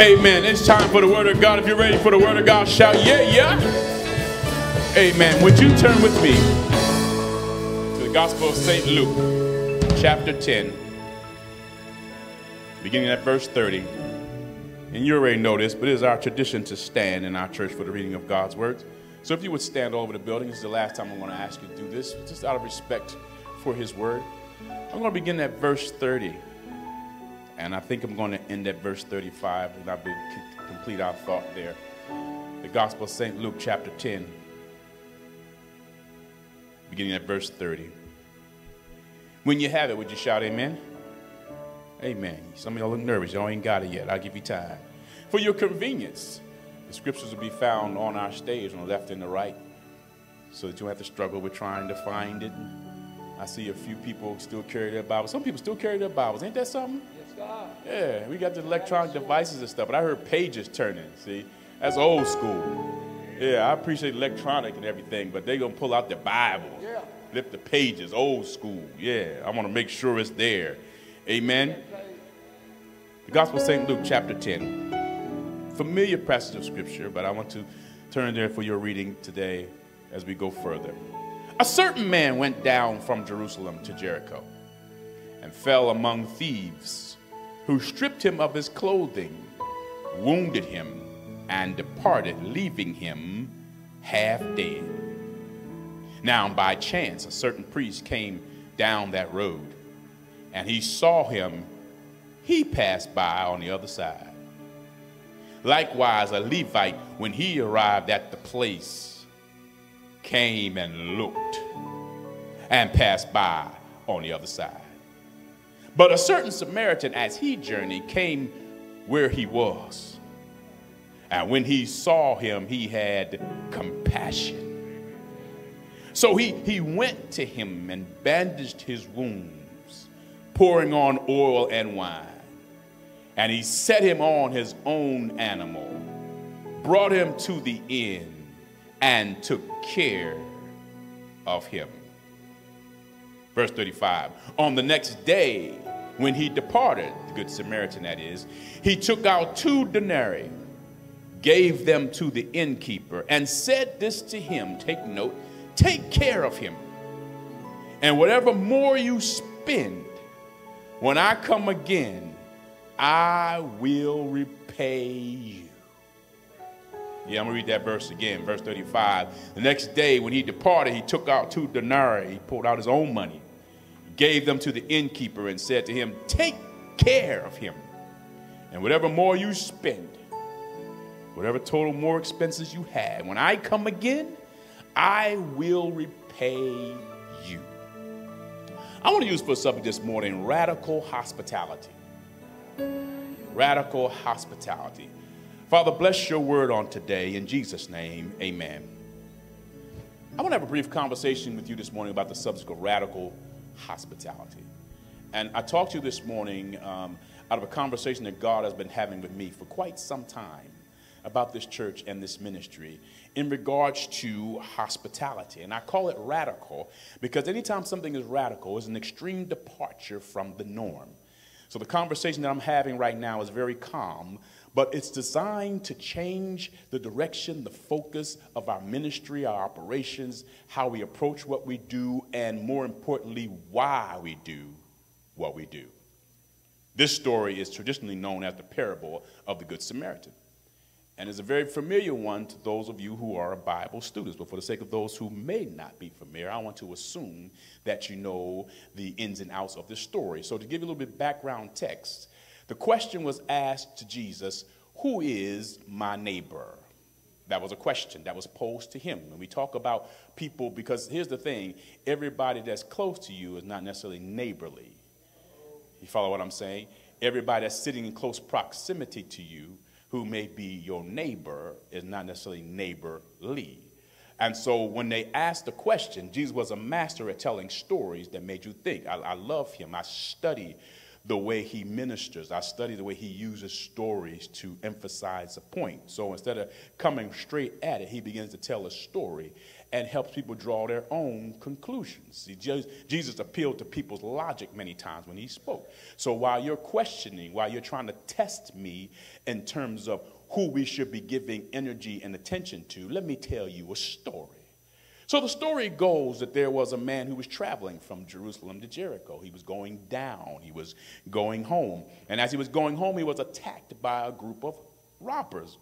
Amen. It's time for the Word of God. If you're ready for the Word of God, shout, yeah, yeah. Amen. Would you turn with me to the Gospel of St. Luke, chapter 10, beginning at verse 30. And you already know this, but it is our tradition to stand in our church for the reading of God's words. So if you would stand all over the building, this is the last time I'm going to ask you to do this, just out of respect for His word. I'm going to begin at verse 30. And I think I'm going to end at verse 35, and I'll be complete our thought there. The Gospel of St. Luke, chapter 10, beginning at verse 30. When you have it, would you shout amen? Amen. Some of y'all look nervous. Y'all ain't got it yet. I'll give you time. For your convenience, the scriptures will be found on our stage on the left and the right so that you don't have to struggle with trying to find it. I see a few people still carry their Bibles. Some people still carry their Bibles. Ain't that something? Yeah, we got the electronic devices and stuff, but I heard pages turning. See, that's old school. Yeah, I appreciate electronic and everything, but they gonna pull out the Bible, yeah. flip the pages, old school. Yeah, I want to make sure it's there. Amen. The Gospel of St. Luke, chapter 10. Familiar passage of Scripture, but I want to turn there for your reading today as we go further. A certain man went down from Jerusalem to Jericho and fell among thieves who stripped him of his clothing, wounded him, and departed, leaving him half dead. Now, by chance, a certain priest came down that road, and he saw him. He passed by on the other side. Likewise, a Levite, when he arrived at the place, came and looked and passed by on the other side. But a certain Samaritan, as he journeyed, came where he was. And when he saw him, he had compassion. So he, he went to him and bandaged his wounds, pouring on oil and wine. And he set him on his own animal, brought him to the inn, and took care of him. Verse 35 On the next day, when he departed, the Good Samaritan that is, he took out two denarii, gave them to the innkeeper, and said this to him Take note, take care of him. And whatever more you spend, when I come again, I will repay you. Yeah, I'm gonna read that verse again, verse 35. The next day, when he departed, he took out two denarii. He pulled out his own money gave them to the innkeeper and said to him, Take care of him. And whatever more you spend, whatever total more expenses you have, when I come again, I will repay you. I want to use for a subject this morning radical hospitality. Radical hospitality. Father, bless your word on today. In Jesus' name, amen. I want to have a brief conversation with you this morning about the subject of radical hospitality. And I talked to you this morning um, out of a conversation that God has been having with me for quite some time about this church and this ministry in regards to hospitality. And I call it radical because anytime something is radical, it's an extreme departure from the norm. So the conversation that I'm having right now is very calm, but it's designed to change the direction, the focus of our ministry, our operations, how we approach what we do, and more importantly, why we do what we do. This story is traditionally known as the parable of the Good Samaritan. And is a very familiar one to those of you who are Bible students. But for the sake of those who may not be familiar, I want to assume that you know the ins and outs of this story. So, to give you a little bit background text, the question was asked to Jesus, Who is my neighbor? That was a question that was posed to him. When we talk about people, because here's the thing everybody that's close to you is not necessarily neighborly. You follow what I'm saying? Everybody that's sitting in close proximity to you, who may be your neighbor, is not necessarily neighborly. And so when they asked the question, Jesus was a master at telling stories that made you think. I, I love him. I study the way he ministers. I study the way he uses stories to emphasize a point. So instead of coming straight at it, he begins to tell a story and helps people draw their own conclusions. See, Jesus appealed to people's logic many times when he spoke. So while you're questioning, while you're trying to test me in terms of who we should be giving energy and attention to, let me tell you a story. So the story goes that there was a man who was traveling from Jerusalem to Jericho. He was going down, he was going home. And as he was going home, he was attacked by a group of robbers,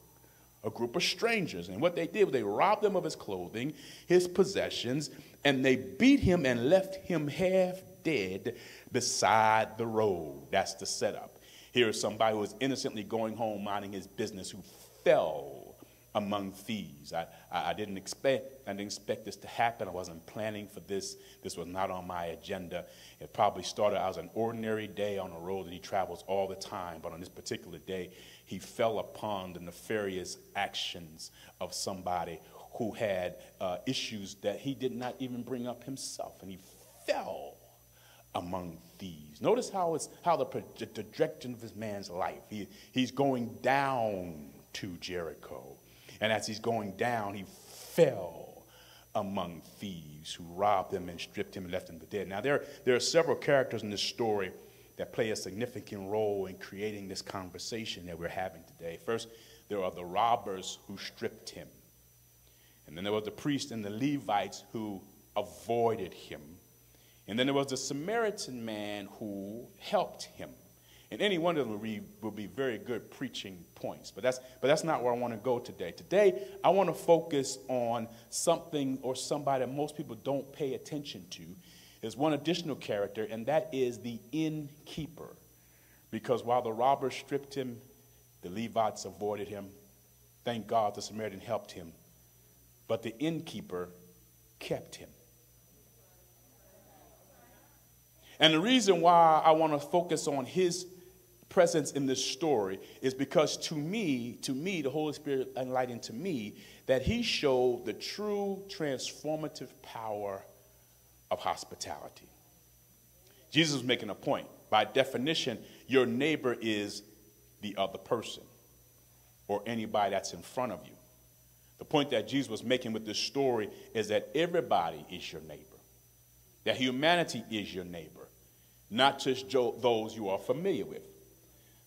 a group of strangers. And what they did was they robbed him of his clothing, his possessions, and they beat him and left him half dead beside the road. That's the setup. Here is somebody who was innocently going home, minding his business, who fell among thieves. I, I, didn't expect I didn't expect this to happen. I wasn't planning for this. This was not on my agenda. It probably started as an ordinary day on a road that he travels all the time, but on this particular day, he fell upon the nefarious actions of somebody who had uh, issues that he did not even bring up himself, and he fell among thieves. Notice how it's how the, the trajectory of this man's life. He, he's going down to Jericho. And as he's going down, he fell among thieves who robbed him and stripped him and left him for dead. Now, there, there are several characters in this story that play a significant role in creating this conversation that we're having today. First, there are the robbers who stripped him. And then there was the priests and the Levites who avoided him. And then there was the Samaritan man who helped him. And any one of them will be, will be very good preaching points. But that's, but that's not where I want to go today. Today, I want to focus on something or somebody that most people don't pay attention to. There's one additional character, and that is the innkeeper. Because while the robbers stripped him, the Levites avoided him. Thank God the Samaritan helped him. But the innkeeper kept him. And the reason why I want to focus on his presence in this story is because to me, to me, the Holy Spirit enlightened to me that he showed the true transformative power of hospitality. Jesus was making a point. By definition, your neighbor is the other person or anybody that's in front of you. The point that Jesus was making with this story is that everybody is your neighbor, that humanity is your neighbor, not just those you are familiar with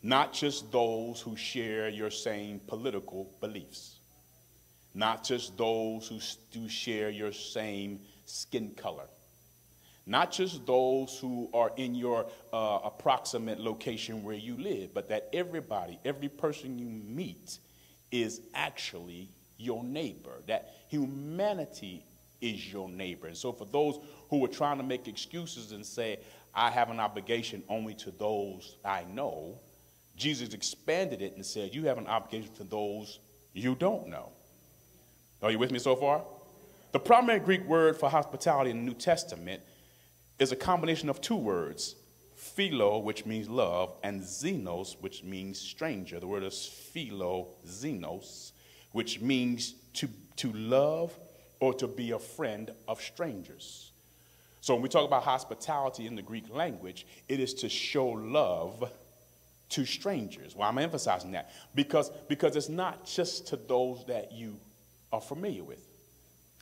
not just those who share your same political beliefs, not just those who share your same skin color, not just those who are in your uh, approximate location where you live, but that everybody, every person you meet is actually your neighbor, that humanity is your neighbor. And so, for those who are trying to make excuses and say, I have an obligation only to those I know, Jesus expanded it and said, You have an obligation to those you don't know. Are you with me so far? The primary Greek word for hospitality in the New Testament is a combination of two words philo, which means love, and xenos, which means stranger. The word is philo, xenos, which means to, to love or to be a friend of strangers. So when we talk about hospitality in the Greek language, it is to show love to strangers. Why am I emphasizing that? Because, because it's not just to those that you are familiar with.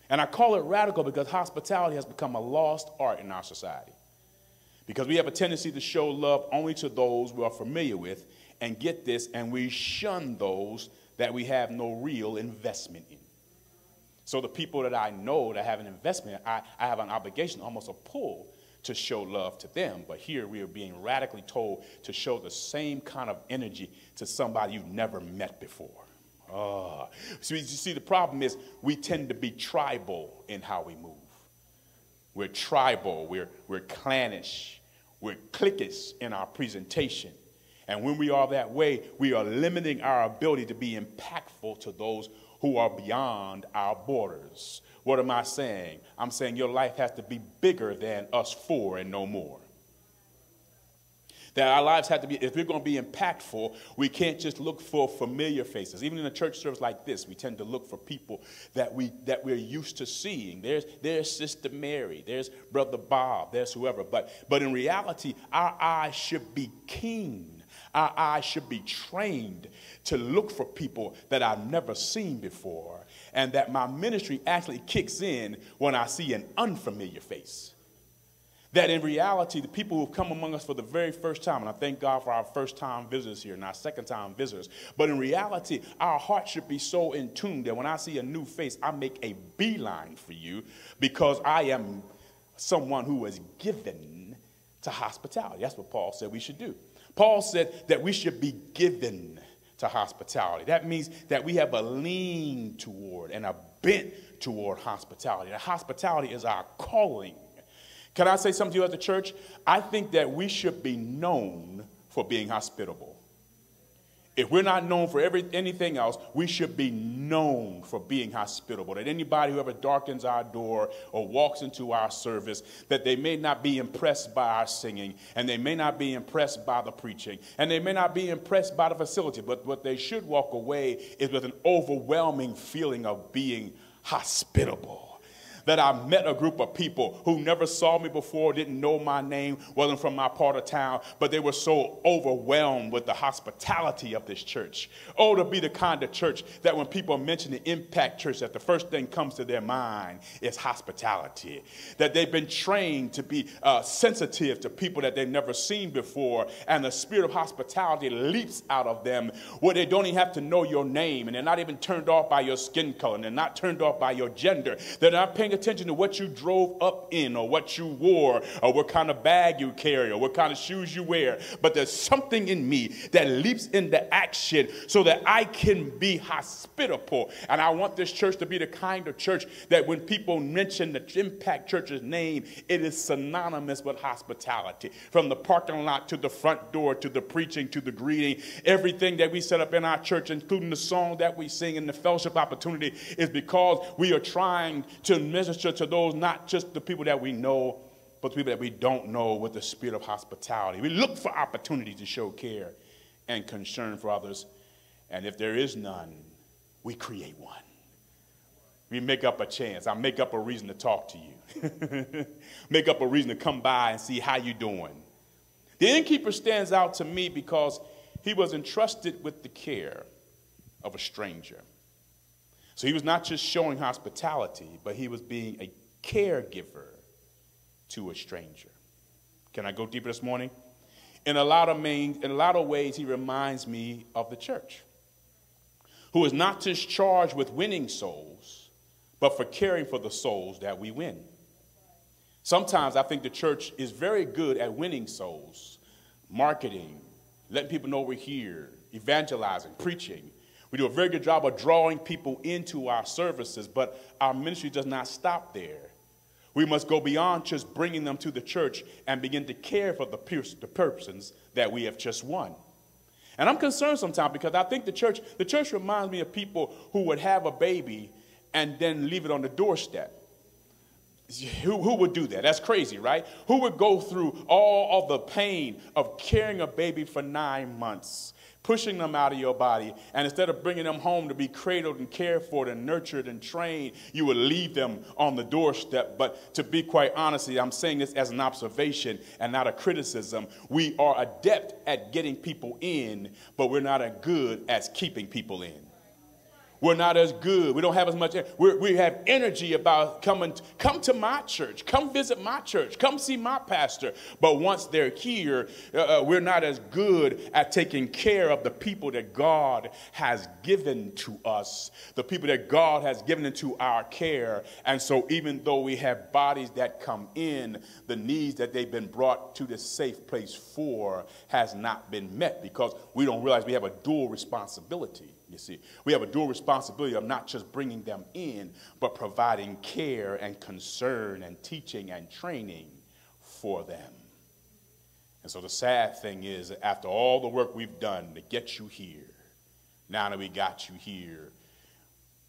And I call it radical because hospitality has become a lost art in our society. Because we have a tendency to show love only to those we are familiar with, and get this, and we shun those that we have no real investment in. So the people that I know that have an investment, I, I have an obligation, almost a pull to show love to them. But here we are being radically told to show the same kind of energy to somebody you've never met before. Uh, so you see, the problem is we tend to be tribal in how we move. We're tribal, we're, we're clannish, we're cliquish in our presentation. And when we are that way, we are limiting our ability to be impactful to those who are beyond our borders. What am I saying? I'm saying your life has to be bigger than us four and no more. That our lives have to be, if we're going to be impactful, we can't just look for familiar faces. Even in a church service like this, we tend to look for people that, we, that we're used to seeing. There's, there's Sister Mary, there's Brother Bob, there's whoever. But, but in reality, our eyes should be keen. Our eyes should be trained to look for people that I've never seen before. And that my ministry actually kicks in when I see an unfamiliar face that in reality, the people who've come among us for the very first time, and I thank God for our first time visitors here and our second time visitors, but in reality, our heart should be so in tune that when I see a new face, I make a beeline for you because I am someone who was given to hospitality. That's what Paul said we should do. Paul said that we should be given to hospitality. That means that we have a lean toward and a bent toward hospitality. That hospitality is our calling. Can I say something to you as a church? I think that we should be known for being hospitable. If we're not known for every, anything else, we should be known for being hospitable. That anybody who ever darkens our door or walks into our service, that they may not be impressed by our singing, and they may not be impressed by the preaching, and they may not be impressed by the facility, but what they should walk away is with an overwhelming feeling of being hospitable that I met a group of people who never saw me before, didn't know my name, wasn't from my part of town, but they were so overwhelmed with the hospitality of this church. Oh, to be the kind of church that when people mention the impact church, that the first thing comes to their mind is hospitality. That they've been trained to be uh, sensitive to people that they've never seen before, and the spirit of hospitality leaps out of them where they don't even have to know your name, and they're not even turned off by your skin color, and they're not turned off by your gender. They're not paying attention to what you drove up in or what you wore or what kind of bag you carry or what kind of shoes you wear. But there's something in me that leaps into action so that I can be hospitable. And I want this church to be the kind of church that when people mention the Impact Church's name, it is synonymous with hospitality. From the parking lot to the front door to the preaching to the greeting, everything that we set up in our church, including the song that we sing and the fellowship opportunity, is because we are trying to to those, not just the people that we know, but the people that we don't know with the spirit of hospitality. We look for opportunities to show care and concern for others. And if there is none, we create one. We make up a chance. I make up a reason to talk to you. make up a reason to come by and see how you're doing. The innkeeper stands out to me because he was entrusted with the care of a stranger. So he was not just showing hospitality, but he was being a caregiver to a stranger. Can I go deeper this morning? In a lot of main, in a lot of ways, he reminds me of the church, who is not just charged with winning souls, but for caring for the souls that we win. Sometimes I think the church is very good at winning souls, marketing, letting people know we're here, evangelizing, preaching. We do a very good job of drawing people into our services, but our ministry does not stop there. We must go beyond just bringing them to the church and begin to care for the, the persons that we have just won. And I'm concerned sometimes because I think the church, the church reminds me of people who would have a baby and then leave it on the doorstep. Who, who would do that? That's crazy, right? Who would go through all of the pain of carrying a baby for nine months pushing them out of your body. And instead of bringing them home to be cradled and cared for and nurtured and trained, you would leave them on the doorstep. But to be quite honest, I'm saying this as an observation and not a criticism. We are adept at getting people in, but we're not as good as keeping people in. We're not as good. We don't have as much. We're, we have energy about coming. Come to my church. Come visit my church. Come see my pastor. But once they're here, uh, uh, we're not as good at taking care of the people that God has given to us, the people that God has given into our care. And so, even though we have bodies that come in, the needs that they've been brought to this safe place for has not been met because we don't realize we have a dual responsibility you see. We have a dual responsibility of not just bringing them in, but providing care and concern and teaching and training for them. And so the sad thing is, after all the work we've done to get you here, now that we got you here,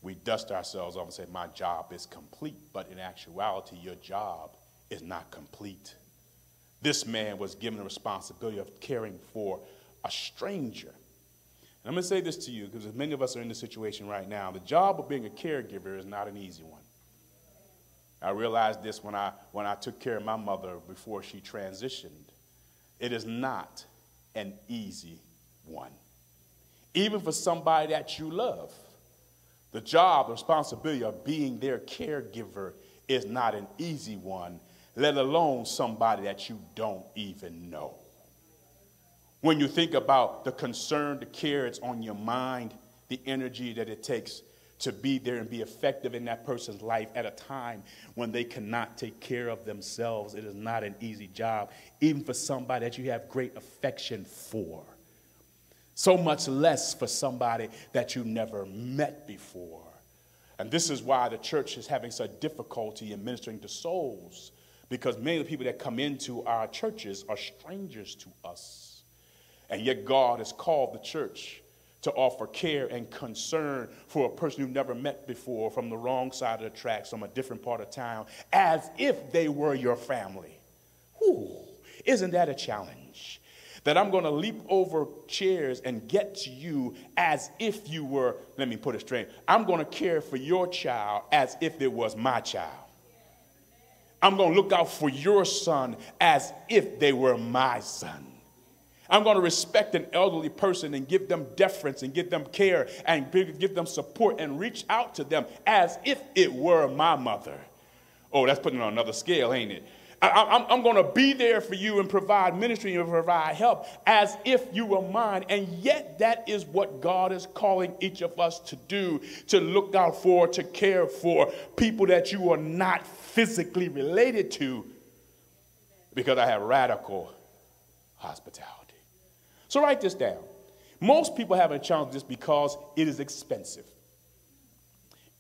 we dust ourselves off and say, My job is complete. But in actuality, your job is not complete. this man was given the responsibility of caring for a stranger. And I'm going to say this to you because many of us are in this situation right now. The job of being a caregiver is not an easy one. I realized this when I, when I took care of my mother before she transitioned. It is not an easy one. Even for somebody that you love, the job, the responsibility of being their caregiver is not an easy one, let alone somebody that you don't even know. When you think about the concern, the care, it's on your mind, the energy that it takes to be there and be effective in that person's life at a time when they cannot take care of themselves. It is not an easy job, even for somebody that you have great affection for. So much less for somebody that you never met before. And this is why the church is having such difficulty in ministering to souls, because many of the people that come into our churches are strangers to us. And yet, God has called the church to offer care and concern for a person you've never met before from the wrong side of the tracks, from a different part of town, as if they were your family. Whew, isn't that a challenge? That I'm going to leap over chairs and get to you as if you were, let me put it straight, I'm going to care for your child as if it was my child. I'm going to look out for your son as if they were my son. I'm going to respect an elderly person and give them deference and give them care and give them support and reach out to them as if it were my mother. Oh, that's putting it on another scale, ain't it? I, am going to be there for you and provide ministry and provide help as if you were mine. And yet, that is what God is calling each of us to do to look out for, to care for people that you are not physically related to because I have radical hospitality. So write this down. Most people haven't challenged this because it is expensive.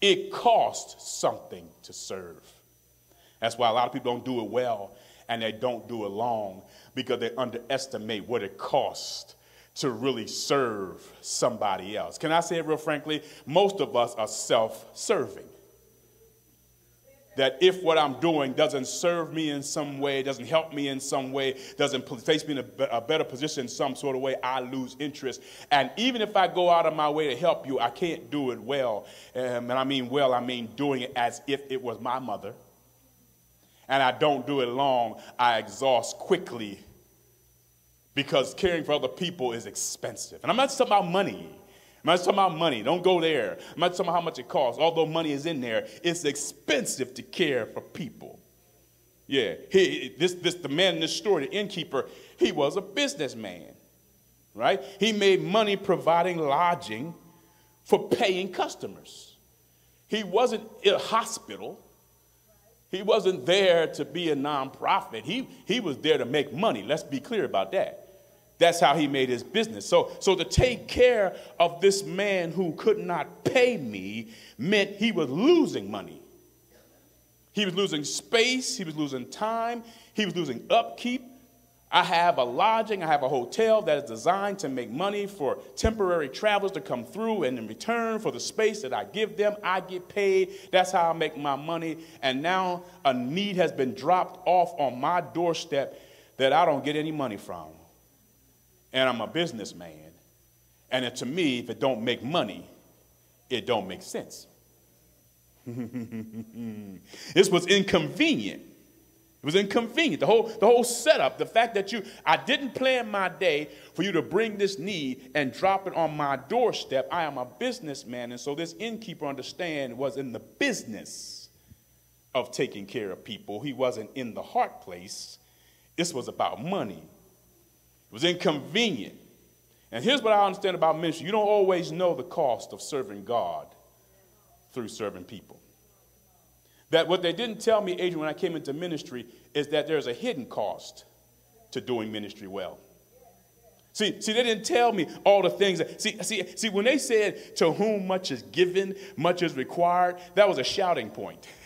It costs something to serve. That's why a lot of people don't do it well and they don't do it long because they underestimate what it costs to really serve somebody else. Can I say it real frankly? Most of us are self serving that if what I'm doing doesn't serve me in some way, doesn't help me in some way, doesn't place me in a, a, better position in some sort of way, I lose interest. And even if I go out of my way to help you, I can't do it well. Um, and I mean well, I mean doing it as if it was my mother. And I don't do it long, I exhaust quickly because caring for other people is expensive. And I'm not talking about money. I'm not talking about money. Don't go there. I'm not talking about how much it costs. Although money is in there, it's expensive to care for people. Yeah, he, this, this, the man in this story, the innkeeper, he was a businessman, right? He made money providing lodging for paying customers. He wasn't a hospital. He wasn't there to be a nonprofit. He, he was there to make money. Let's be clear about that. That's how he made his business. So, so to take care of this man who could not pay me meant he was losing money. He was losing space, he was losing time, he was losing upkeep. I have a lodging, I have a hotel that is designed to make money for temporary travelers to come through, and in return for the space that I give them, I get paid. That's how I make my money. And now a need has been dropped off on my doorstep that I don't get any money from and I'm a businessman. And to me, if it don't make money, it don't make sense. this was inconvenient. It was inconvenient. The whole, the whole setup, the fact that you, I didn't plan my day for you to bring this need and drop it on my doorstep. I am a businessman. And so this innkeeper, understand, was in the business of taking care of people. He wasn't in the heart place. This was about money was inconvenient. And here's what I understand about ministry you don't always know the cost of serving God through serving people. That what they didn't tell me, Adrian, when I came into ministry, is that there's a hidden cost to doing ministry well. See, see, they didn't tell me all the things. That, see, see, see, when they said, to whom much is given, much is required, that was a shouting point.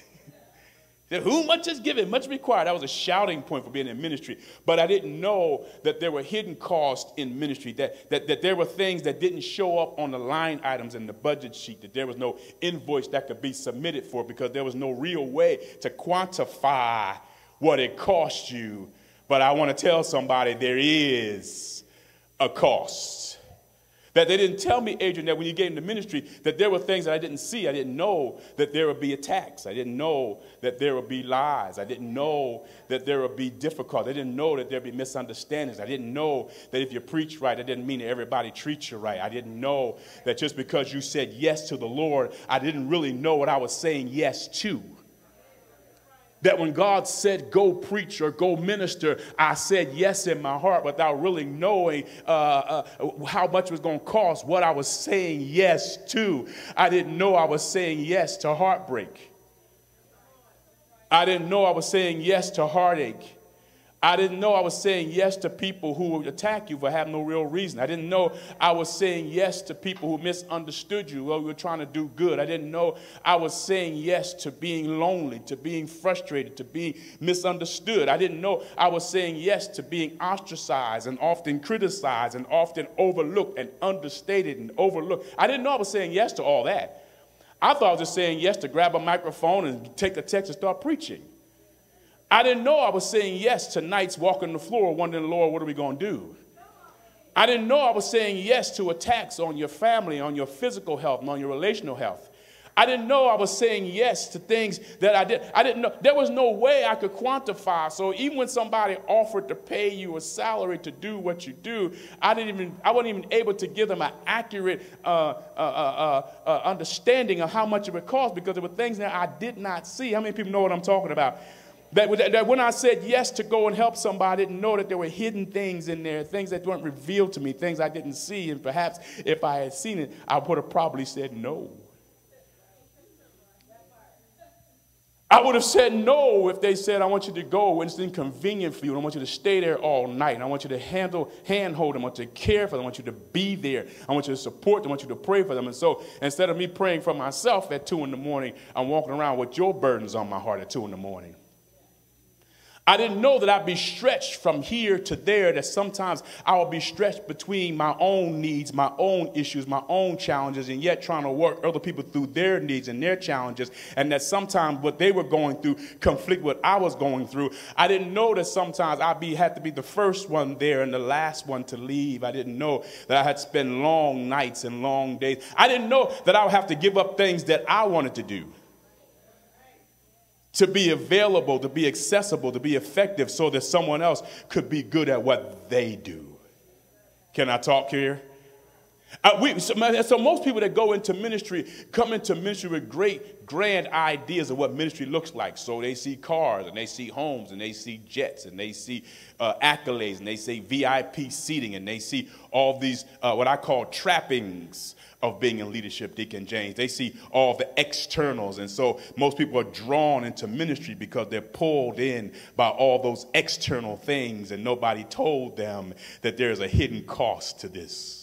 That who much is given, much required. That was a shouting point for being in ministry. But I didn't know that there were hidden costs in ministry, that, that, that there were things that didn't show up on the line items in the budget sheet, that there was no invoice that could be submitted for because there was no real way to quantify what it cost you But I want to tell somebody there is a cost. That they didn't tell me, Adrian, that when you gave into ministry, that there were things that I didn't see. I didn't know that there would be attacks. I didn't know that there would be lies. I didn't know that there would be difficulty. I didn't know that there'd be misunderstandings. I didn't know that if you preach right, it didn't mean that everybody treats you right. I didn't know that just because you said yes to the Lord, I didn't really know what I was saying yes to that when God said, go preach or go minister, I said yes in my heart without really knowing uh, uh, how much it was going to cost, what I was saying yes to. I didn't know I was saying yes to heartbreak. I didn't know I was saying yes to heartache. I didn't know I was saying yes to people who would attack you for having no real reason. I didn't know I was saying yes to people who misunderstood you oh, while you were trying to do good. I didn't know I was saying yes to being lonely, to being frustrated, to being misunderstood. I didn't know I was saying yes to being ostracized and often criticized and often overlooked and understated and overlooked. I didn't know I was saying yes to all that. I thought I was just saying yes to grab a microphone and take a text and start preaching. I didn't know I was saying yes to nights walking the floor wondering, Lord, what are we going to do? I didn't know I was saying yes to attacks on your family, on your physical health, and on your relational health. I didn't know I was saying yes to things that I did. I didn't know. There was no way I could quantify. So even when somebody offered to pay you a salary to do what you do, I didn't even. I wasn't even able to give them an accurate uh, uh, uh, uh, uh understanding of how much it would cost because there were things that I did not see. How many people know what I'm talking about? That, that, when I said yes to go and help somebody, I didn't know that there were hidden things in there, things that weren't revealed to me, things I didn't see. And perhaps if I had seen it, I would have probably said no. I would have said no if they said, I want you to go it's inconvenient for you. I want you to stay there all night. And I want you to handle, handhold them. I want you to care for them. I want you to be there. I want you to support them. I want you to pray for them. And so instead of me praying for myself at 2 in the morning, I'm walking around with your burdens on my heart at 2 in the morning. I didn't know that I'd be stretched from here to there, that sometimes I would be stretched between my own needs, my own issues, my own challenges, and yet trying to work other people through their needs and their challenges, and that sometimes what they were going through conflict what I was going through. I didn't know that sometimes I'd be had to be the first one there and the last one to leave. I didn't know that I had to spend long nights and long days. I didn't know that I would have to give up things that I wanted to do to be available, to be accessible, to be effective so that someone else could be good at what they do. Can I talk here? Uh, we, so, so, most people that go into ministry come into ministry with great, grand ideas of what ministry looks like. So they see cars and they see homes and they see jets and they see uh, accolades and they see VIP seating and they see all these uh, what I call trappings of being in leadership, Deacon James. They see all the externals. And so most people are drawn into ministry because they're pulled in by all those external things, and nobody told them that there's a hidden cost to this.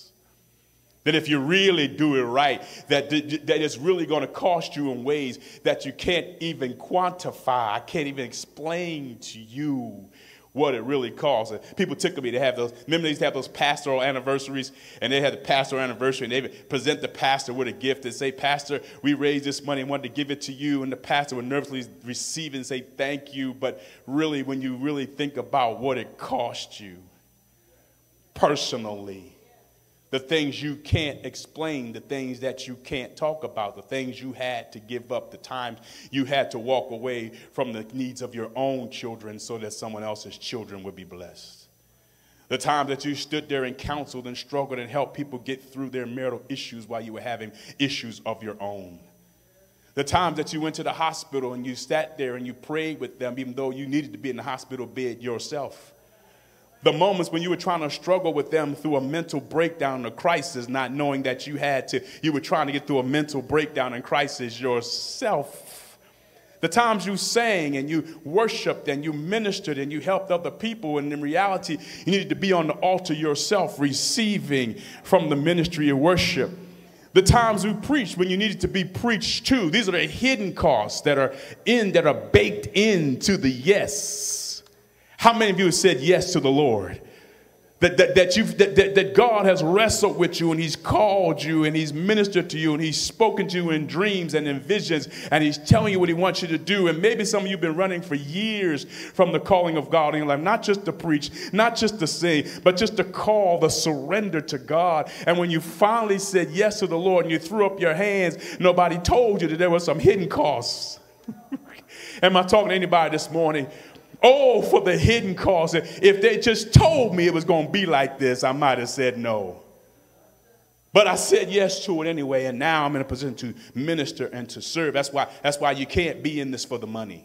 That if you really do it right, that, that it's really going to cost you in ways that you can't even quantify. I can't even explain to you what it really costs. People tickle me to have those. Remember, they used to have those pastoral anniversaries, and they had the pastoral anniversary, and they would present the pastor with a gift and say, Pastor, we raised this money and wanted to give it to you. And the pastor would nervously receive it and say, Thank you. But really, when you really think about what it cost you personally, the things you can't explain, the things that you can't talk about, the things you had to give up, the times you had to walk away from the needs of your own children so that someone else's children would be blessed. The time that you stood there and counseled and struggled and helped people get through their marital issues while you were having issues of your own. The times that you went to the hospital and you sat there and you prayed with them, even though you needed to be in the hospital bed yourself the moments when you were trying to struggle with them through a mental breakdown, a crisis, not knowing that you had to, you were trying to get through a mental breakdown and crisis yourself. The times you sang and you worshiped and you ministered and you helped other people, and in reality, you needed to be on the altar yourself, receiving from the ministry of worship. The times we preached when you needed to be preached to. These are the hidden costs that are in, that are baked into the yes how many of you have said yes to the Lord? that, that, that, you've, that, that, that God has wrestled with you and He's called you and He's ministered to you and He's spoken to you in dreams and in visions and He's telling you what He wants you to do. And maybe some of you have been running for years from the calling of God in your life, not just to preach, not just to sing, but just to call, the surrender to God. And when you finally said yes to the Lord and you threw up your hands, nobody told you that there were some hidden costs. Am I talking to anybody this morning? Oh, for the hidden cost. If they just told me it was going to be like this, I might have said no. But I said yes to it anyway, and now I'm in a position to minister and to serve. That's why, that's why you can't be in this for the money.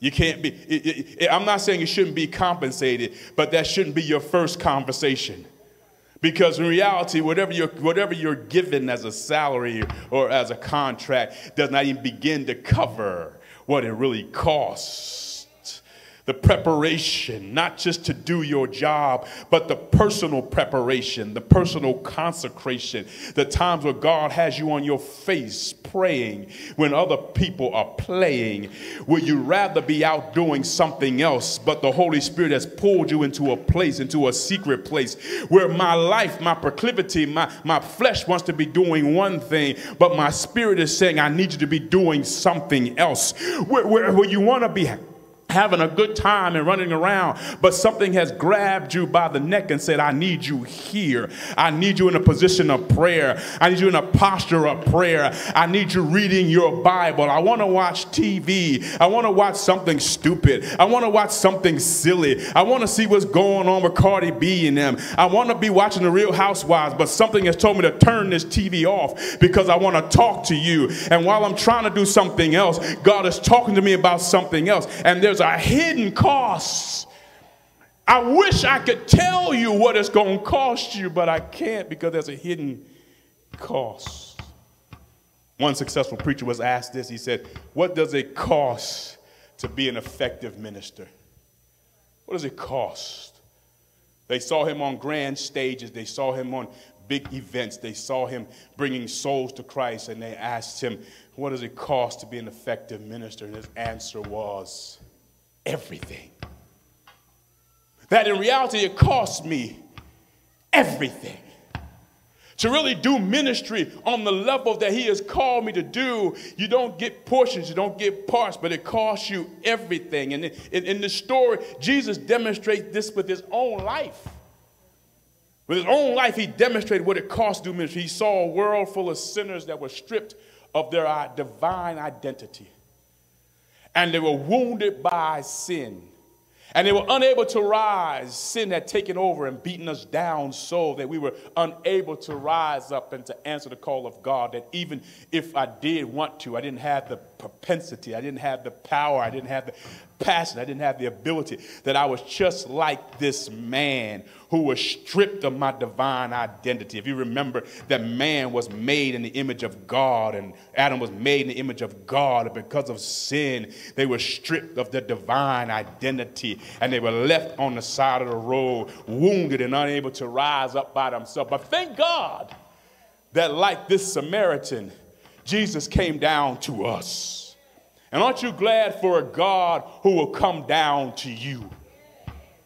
You can't be, it, it, it, I'm not saying you shouldn't be compensated, but that shouldn't be your first conversation. Because in reality, whatever you're, whatever you're given as a salary or as a contract does not even begin to cover what it really costs the preparation, not just to do your job, but the personal preparation, the personal consecration, the times where God has you on your face praying when other people are playing. Will you rather be out doing something else, but the Holy Spirit has pulled you into a place, into a secret place where my life, my proclivity, my, my flesh wants to be doing one thing, but my spirit is saying, I need you to be doing something else. Where, where, where you want to be having a good time and running around, but something has grabbed you by the neck and said, I need you here. I need you in a position of prayer. I need you in a posture of prayer. I need you reading your Bible. I want to watch TV. I want to watch something stupid. I want to watch something silly. I want to see what's going on with Cardi B and them. I want to be watching the Real Housewives, but something has told me to turn this TV off because I want to talk to you. And while I'm trying to do something else, God is talking to me about something else. And there's a hidden cost. I wish I could tell you what it's going to cost you, but I can't because there's a hidden cost. One successful preacher was asked this. He said, What does it cost to be an effective minister? What does it cost? They saw him on grand stages, they saw him on big events, they saw him bringing souls to Christ, and they asked him, What does it cost to be an effective minister? And his answer was, everything. That in reality, it cost me everything. To really do ministry on the level that He has called me to do, you don't get portions, you don't get parts, but it costs you everything. And in, in the story, Jesus demonstrates this with His own life. With His own life, He demonstrated what it costs to do ministry. He saw a world full of sinners that were stripped of their uh, divine identity and they were wounded by sin. And they were unable to rise. Sin had taken over and beaten us down so that we were unable to rise up and to answer the call of God. That even if I did want to, I didn't have the propensity, I didn't have the power, I didn't have the passion, I didn't have the ability. That I was just like this man who was stripped of my divine identity. If you remember that man was made in the image of God and Adam was made in the image of God, and because of sin, they were stripped of their divine identity and they were left on the side of the road, wounded and unable to rise up by themselves. But thank God that, like this Samaritan, Jesus came down to us. And aren't you glad for a God who will come down to you?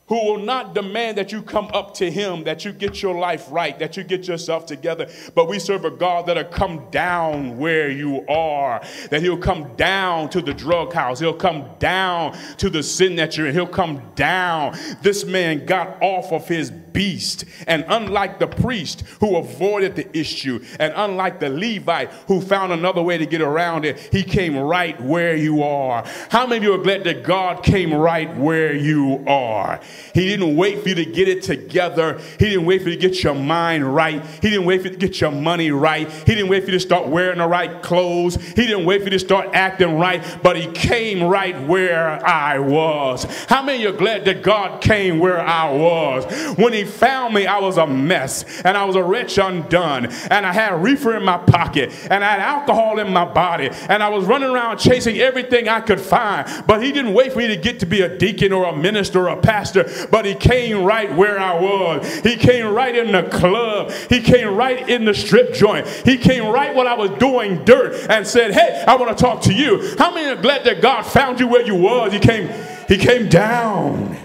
who will not demand that you come up to him, that you get your life right, that you get yourself together. But we serve a God that'll come down where you are, that he'll come down to the drug house, he'll come down to the sin that you're in, he'll come down. This man got off of his beast. And unlike the priest who avoided the issue, and unlike the Levite who found another way to get around it, he came right where you are. How many of you are glad that God came right where you are? He didn't wait for you to get it together. He didn't wait for you to get your mind right. He didn't wait for you to get your money right. He didn't wait for you to start wearing the right clothes. He didn't wait for you to start acting right, but he came right where I was. How many of you are glad that God came where I was? When he found me, I was a mess and I was a wretch undone and I had reefer in my pocket and I had alcohol in my body and I was running around chasing everything I could find. But he didn't wait for me to get to be a deacon or a minister or a pastor but he came right where I was. He came right in the club. He came right in the strip joint. He came right when I was doing dirt and said, Hey, I want to talk to you. How many are glad that God found you where you was? He came, he came down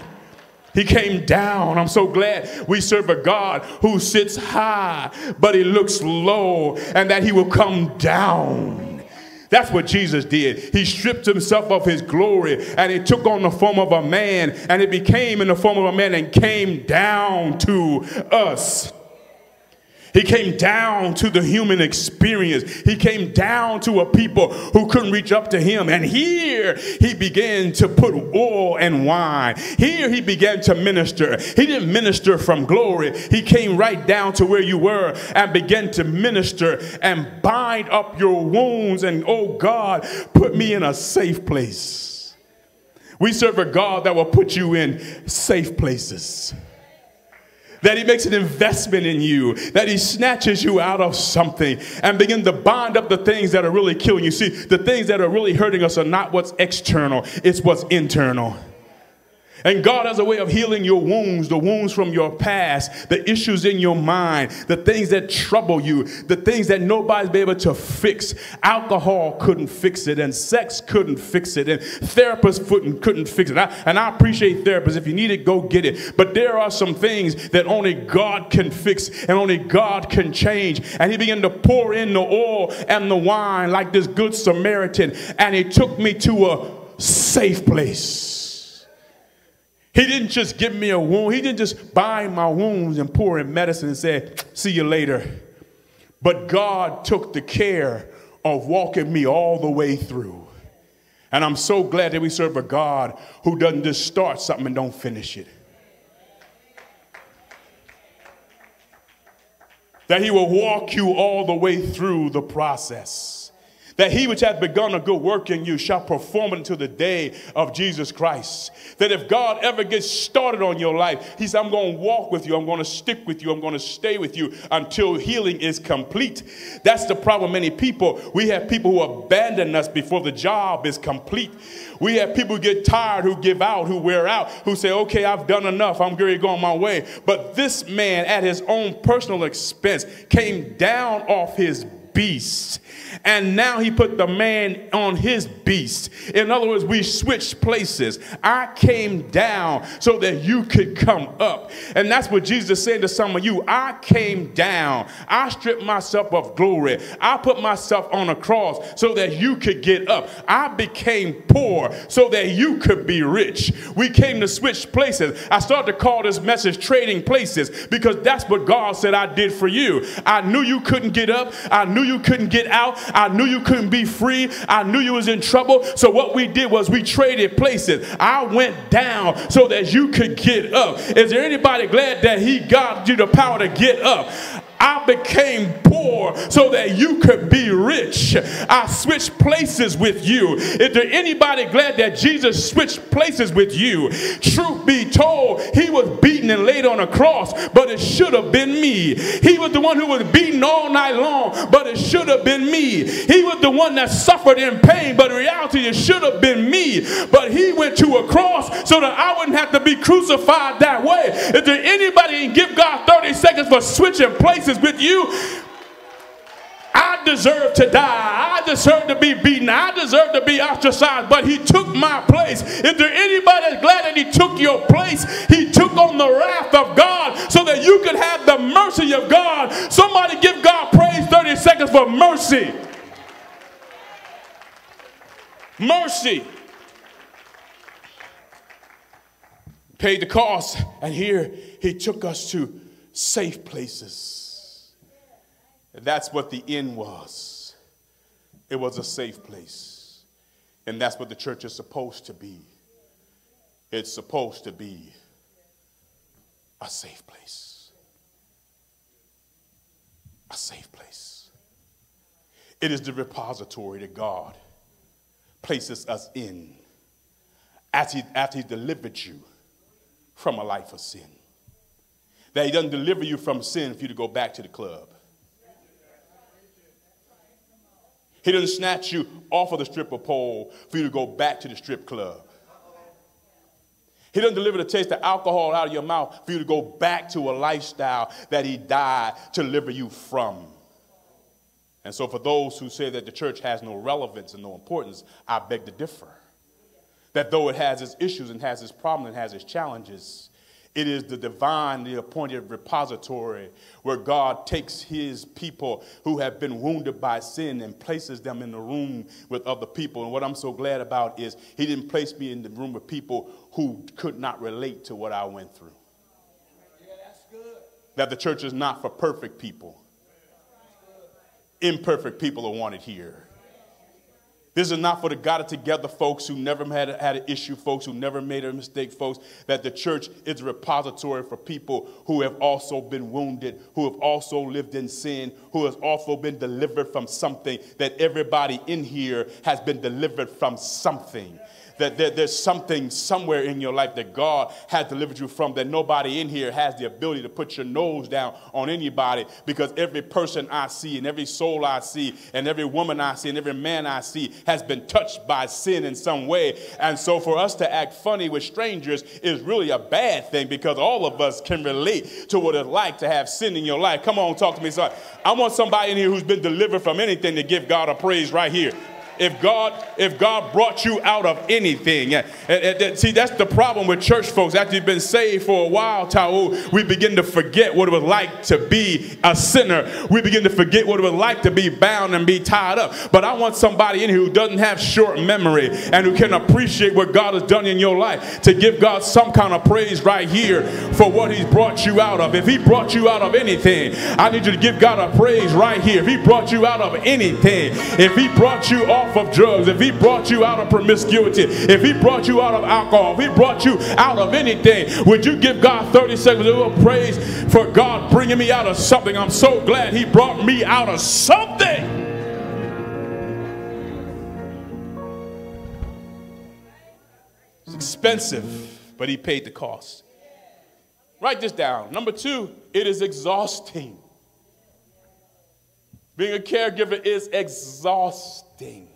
He came down. I'm so glad we serve a God who sits high, but he looks low, and that he will come down. That's what Jesus did. He stripped himself of his glory and he took on the form of a man and it became in the form of a man and came down to us. He came down to the human experience. He came down to a people who couldn't reach up to him. And here he began to put oil and wine. Here he began to minister. He didn't minister from glory. He came right down to where you were and began to minister and bind up your wounds. And oh God, put me in a safe place. We serve a God that will put you in safe places that he makes an investment in you, that he snatches you out of something and begin to bind up the things that are really killing you. See, the things that are really hurting us are not what's external, it's what's internal. And God has a way of healing your wounds, the wounds from your past, the issues in your mind, the things that trouble you, the things that nobody's been able to fix. Alcohol couldn't fix it, and sex couldn't fix it, and therapists couldn't, couldn't fix it. I, and I appreciate therapists. If you need it, go get it. But there are some things that only God can fix and only God can change. And He began to pour in the oil and the wine like this good Samaritan, and He took me to a safe place. He didn't just give me a wound. He didn't just bind my wounds and pour in medicine and say, see you later. But God took the care of walking me all the way through. And I'm so glad that we serve a God who doesn't just start something and don't finish it. That he will walk you all the way through the process that he which hath begun a good work in you shall perform it until the day of Jesus Christ. That if God ever gets started on your life, he said, I'm going to walk with you, I'm going to stick with you, I'm going to stay with you until healing is complete. That's the problem. Many people, we have people who abandon us before the job is complete. We have people who get tired, who give out, who wear out, who say, okay, I've done enough, I'm going to go on my way. But this man, at his own personal expense, came down off his beast and now he put the man on his beast. In other words, we switched places. I came down so that you could come up. And that's what Jesus said to some of you. I came down. I stripped myself of glory. I put myself on a cross so that you could get up. I became poor so that you could be rich. We came to switch places. I started to call this message trading places because that's what God said I did for you. I knew you couldn't get up. I knew you couldn't get out. I knew you couldn't be free. I knew you was in trouble. So what we did was we traded places. I went down so that you could get up. Is there anybody glad that he got you the power to get up? I became poor so that you could be rich. I switched places with you. Is there anybody glad that Jesus switched places with you? Truth be told, he was beaten and laid on a cross, but it should have been me. He was the one who was beaten all night long, but it should have been me. He was the one that suffered in pain, but in reality, it should have been me. But he went to a cross so that I wouldn't have to be crucified that way. Is there anybody can give God 30 seconds for switching places? With you. I deserve to die. I deserve to be beaten. I deserve to be ostracized. But he took my place. Is there anybody that's glad that he took your place? He took on the wrath of God so that you could have the mercy of God. Somebody give God praise 30 seconds for mercy. Mercy. Paid the cost. And here he took us to safe places. And that's what the inn was. It was a safe place. And that's what the church is supposed to be. It's supposed to be a safe place. A safe place. It is the repository that God places us in after he, after he delivered you from a life of sin. That he doesn't deliver you from sin for you to go back to the club. He doesn't snatch you off of the stripper pole for you to go back to the strip club. He doesn't deliver the taste of alcohol out of your mouth for you to go back to a lifestyle that he died to deliver you from. And so, for those who say that the church has no relevance and no importance, I beg to differ. That though it has its issues and has its problems and has its challenges, It is the divinely appointed repository where God takes his people who have been wounded by sin and places them in the room with other people. And what I'm so glad about is he didn't place me in the room with people who could not relate to what I went through. That the church is not for perfect people. Imperfect people are wanted here. This is not for the got it together folks who never had, had an issue, folks who never made a mistake, folks. That the church is a repository for people who have also been wounded, who have also lived in sin, who has also been delivered from something. That everybody in here has been delivered from something that there, there's something somewhere in your life that God has delivered you from that nobody in here has the ability to put your nose down on anybody because every person I see and every soul I see and every woman I see and every man I see has been touched by sin in some way. And so for us to act funny with strangers is really a bad thing because all of us can relate to what it's like to have sin in your life. Come on, talk to me, son. I want somebody in here who's been delivered from anything to give God a praise right here if God if God brought you out of anything. See, that's the problem with church folks. After you've been saved for a while, Taul, we begin to forget what it was like to be a sinner. We begin to forget what it was like to be bound and be tied up. But I want somebody in here who doesn't have short memory and who can appreciate what God has done in your life to give God some kind of praise right here for what He's brought you out of. If He brought you out of anything, I need you to give God a praise right here. If He brought you out of anything, if He brought you off off of drugs, if he brought you out of promiscuity, if he brought you out of alcohol, if he brought you out of anything, would you give God 30 seconds of praise for God bringing me out of something? I'm so glad he brought me out of something. It's expensive, but he paid the cost. Write this down. Number two, it is exhausting. Being a caregiver is exhausting.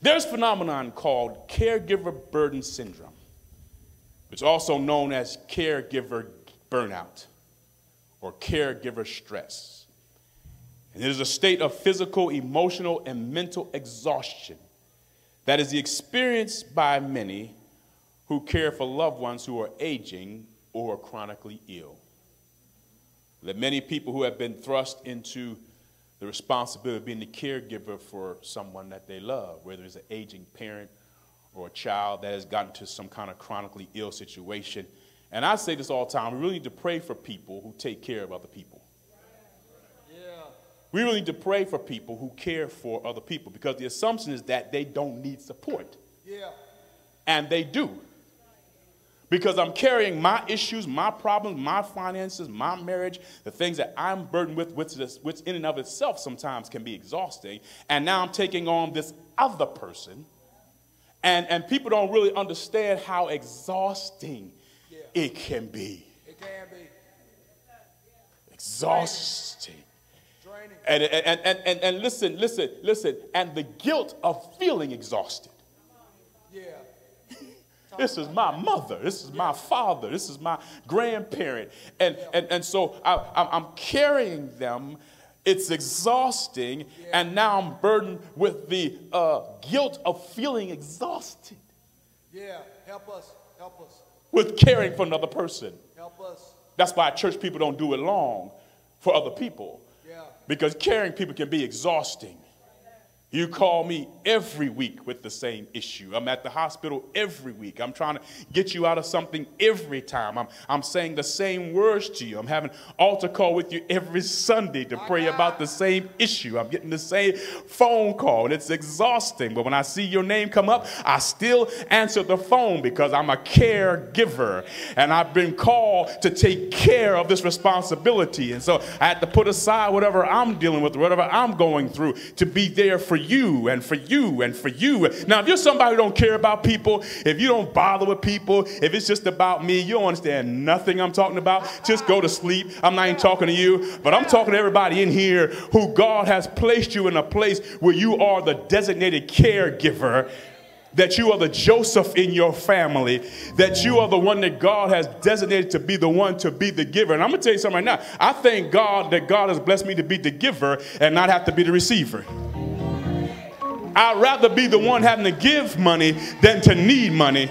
There's a phenomenon called caregiver burden syndrome. It's also known as caregiver burnout or caregiver stress. And it is a state of physical, emotional, and mental exhaustion that is experienced by many who care for loved ones who are aging or chronically ill. That many people who have been thrust into the responsibility of being the caregiver for someone that they love, whether it's an aging parent or a child that has gotten to some kind of chronically ill situation. And I say this all the time we really need to pray for people who take care of other people. Yeah. We really need to pray for people who care for other people because the assumption is that they don't need support. Yeah. And they do because I'm carrying my issues, my problems, my finances, my marriage, the things that I'm burdened with, which, is, which in and of itself sometimes can be exhausting. And now I'm taking on this other person. And, and people don't really understand how exhausting yeah. it can be. It can be. Exhausting. Draining. And, and, and, and, and listen, listen, listen. And the guilt of feeling exhausted. This is my mother. This is my father. This is my grandparent. And, and, and so I, I'm carrying them. It's exhausting. And now I'm burdened with the uh, guilt of feeling exhausted. Yeah, help us. Help us. With caring for another person. Help us. That's why church people don't do it long for other people. Yeah. Because caring people can be exhausting. You call me every week with the same issue. I'm at the hospital every week. I'm trying to get you out of something every time. I'm, I'm saying the same words to you. I'm having altar call with you every Sunday to pray about the same issue. I'm getting the same phone call, and it's exhausting. But when I see your name come up, I still answer the phone because I'm a caregiver, and I've been called to take care of this responsibility. And so I had to put aside whatever I'm dealing with, whatever I'm going through, to be there for you and for you and for you. Now, if you're somebody who don't care about people, if you don't bother with people, if it's just about me, you don't understand nothing I'm talking about. Just go to sleep. I'm not even talking to you, but I'm talking to everybody in here who God has placed you in a place where you are the designated caregiver that you are the Joseph in your family, that you are the one that God has designated to be the one to be the giver. And I'm going to tell you something right now. I thank God that God has blessed me to be the giver and not have to be the receiver. I'd rather be the one having to give money than to need money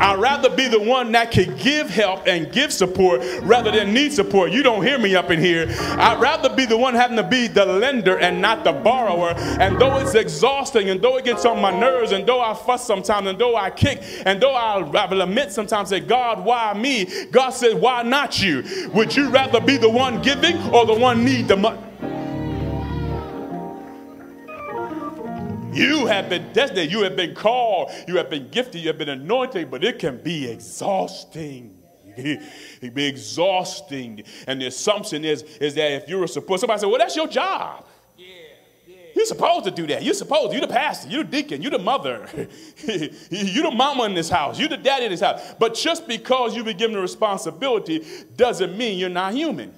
I'd rather be the one that can give help and give support rather than need support. You don't hear me up in here. I'd rather be the one having to be the lender and not the borrower. And though it's exhausting, and though it gets on my nerves, and though I fuss sometimes, and though I kick, and though I, I lament sometimes, say, God, why me? God said, why not you? Would you rather be the one giving or the one need the money? You have been destined, you have been called, you have been gifted, you have been anointed, but it can be exhausting. it can be exhausting. And the assumption is, is that if you're a support, somebody say, well, that's your job. You're supposed to do that. You're supposed. You're the pastor. You're the deacon. You're the mother. you're the mama in this house. You're the daddy in this house. But just because you've been given a responsibility doesn't mean you're not human.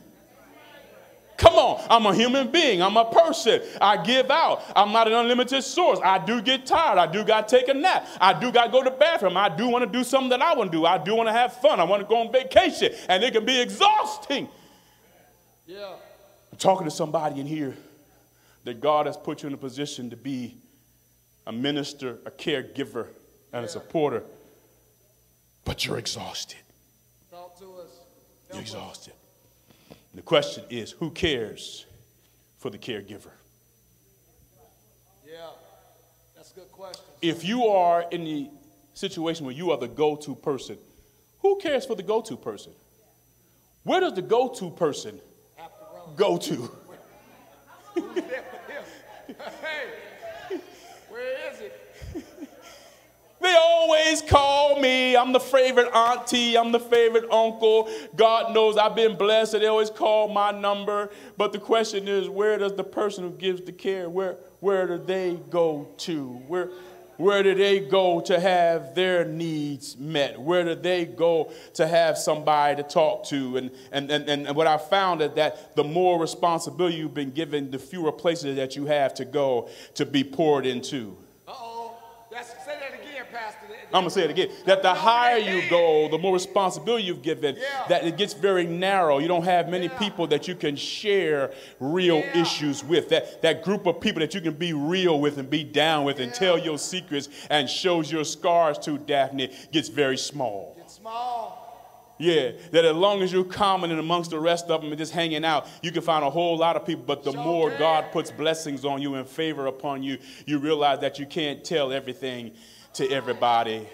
Come on, I'm a human being. I'm a person. I give out. I'm not an unlimited source. I do get tired. I do got to take a nap. I do got to go to the bathroom. I do want to do something that I want to do. I do want to have fun. I want to go on vacation. And it can be exhausting. Yeah. I'm talking to somebody in here that God has put you in a position to be a minister, a caregiver, and yeah. a supporter, but you're exhausted. Talk to us. Help you're exhausted. The question is who cares for the caregiver? Yeah, that's a good question. If you are in the situation where you are the go to person, who cares for the go to person? Where does the go to person go to? hey, where is it? They always call me. I'm the favorite auntie. I'm the favorite uncle. God knows I've been blessed. they always call my number. But the question is, where does the person who gives the care, where, where do they go to? Where, where do they go to have their needs met? Where do they go to have somebody to talk to? And, and, and, and what I found is that the more responsibility you've been given, the fewer places that you have to go to be poured into. Uh-oh. That's, say that I'm gonna say it again. That the higher you go, the more responsibility you've given. Yeah. That it gets very narrow. You don't have many yeah. people that you can share real yeah. issues with. That that group of people that you can be real with and be down with and tell your secrets and shows your scars to. Daphne gets very small. Gets small. Yeah, that as long as you're common and amongst the rest of them and just hanging out, you can find a whole lot of people. But the sure more can. God puts blessings on you and favor upon you, you realize that you can't tell everything to everybody.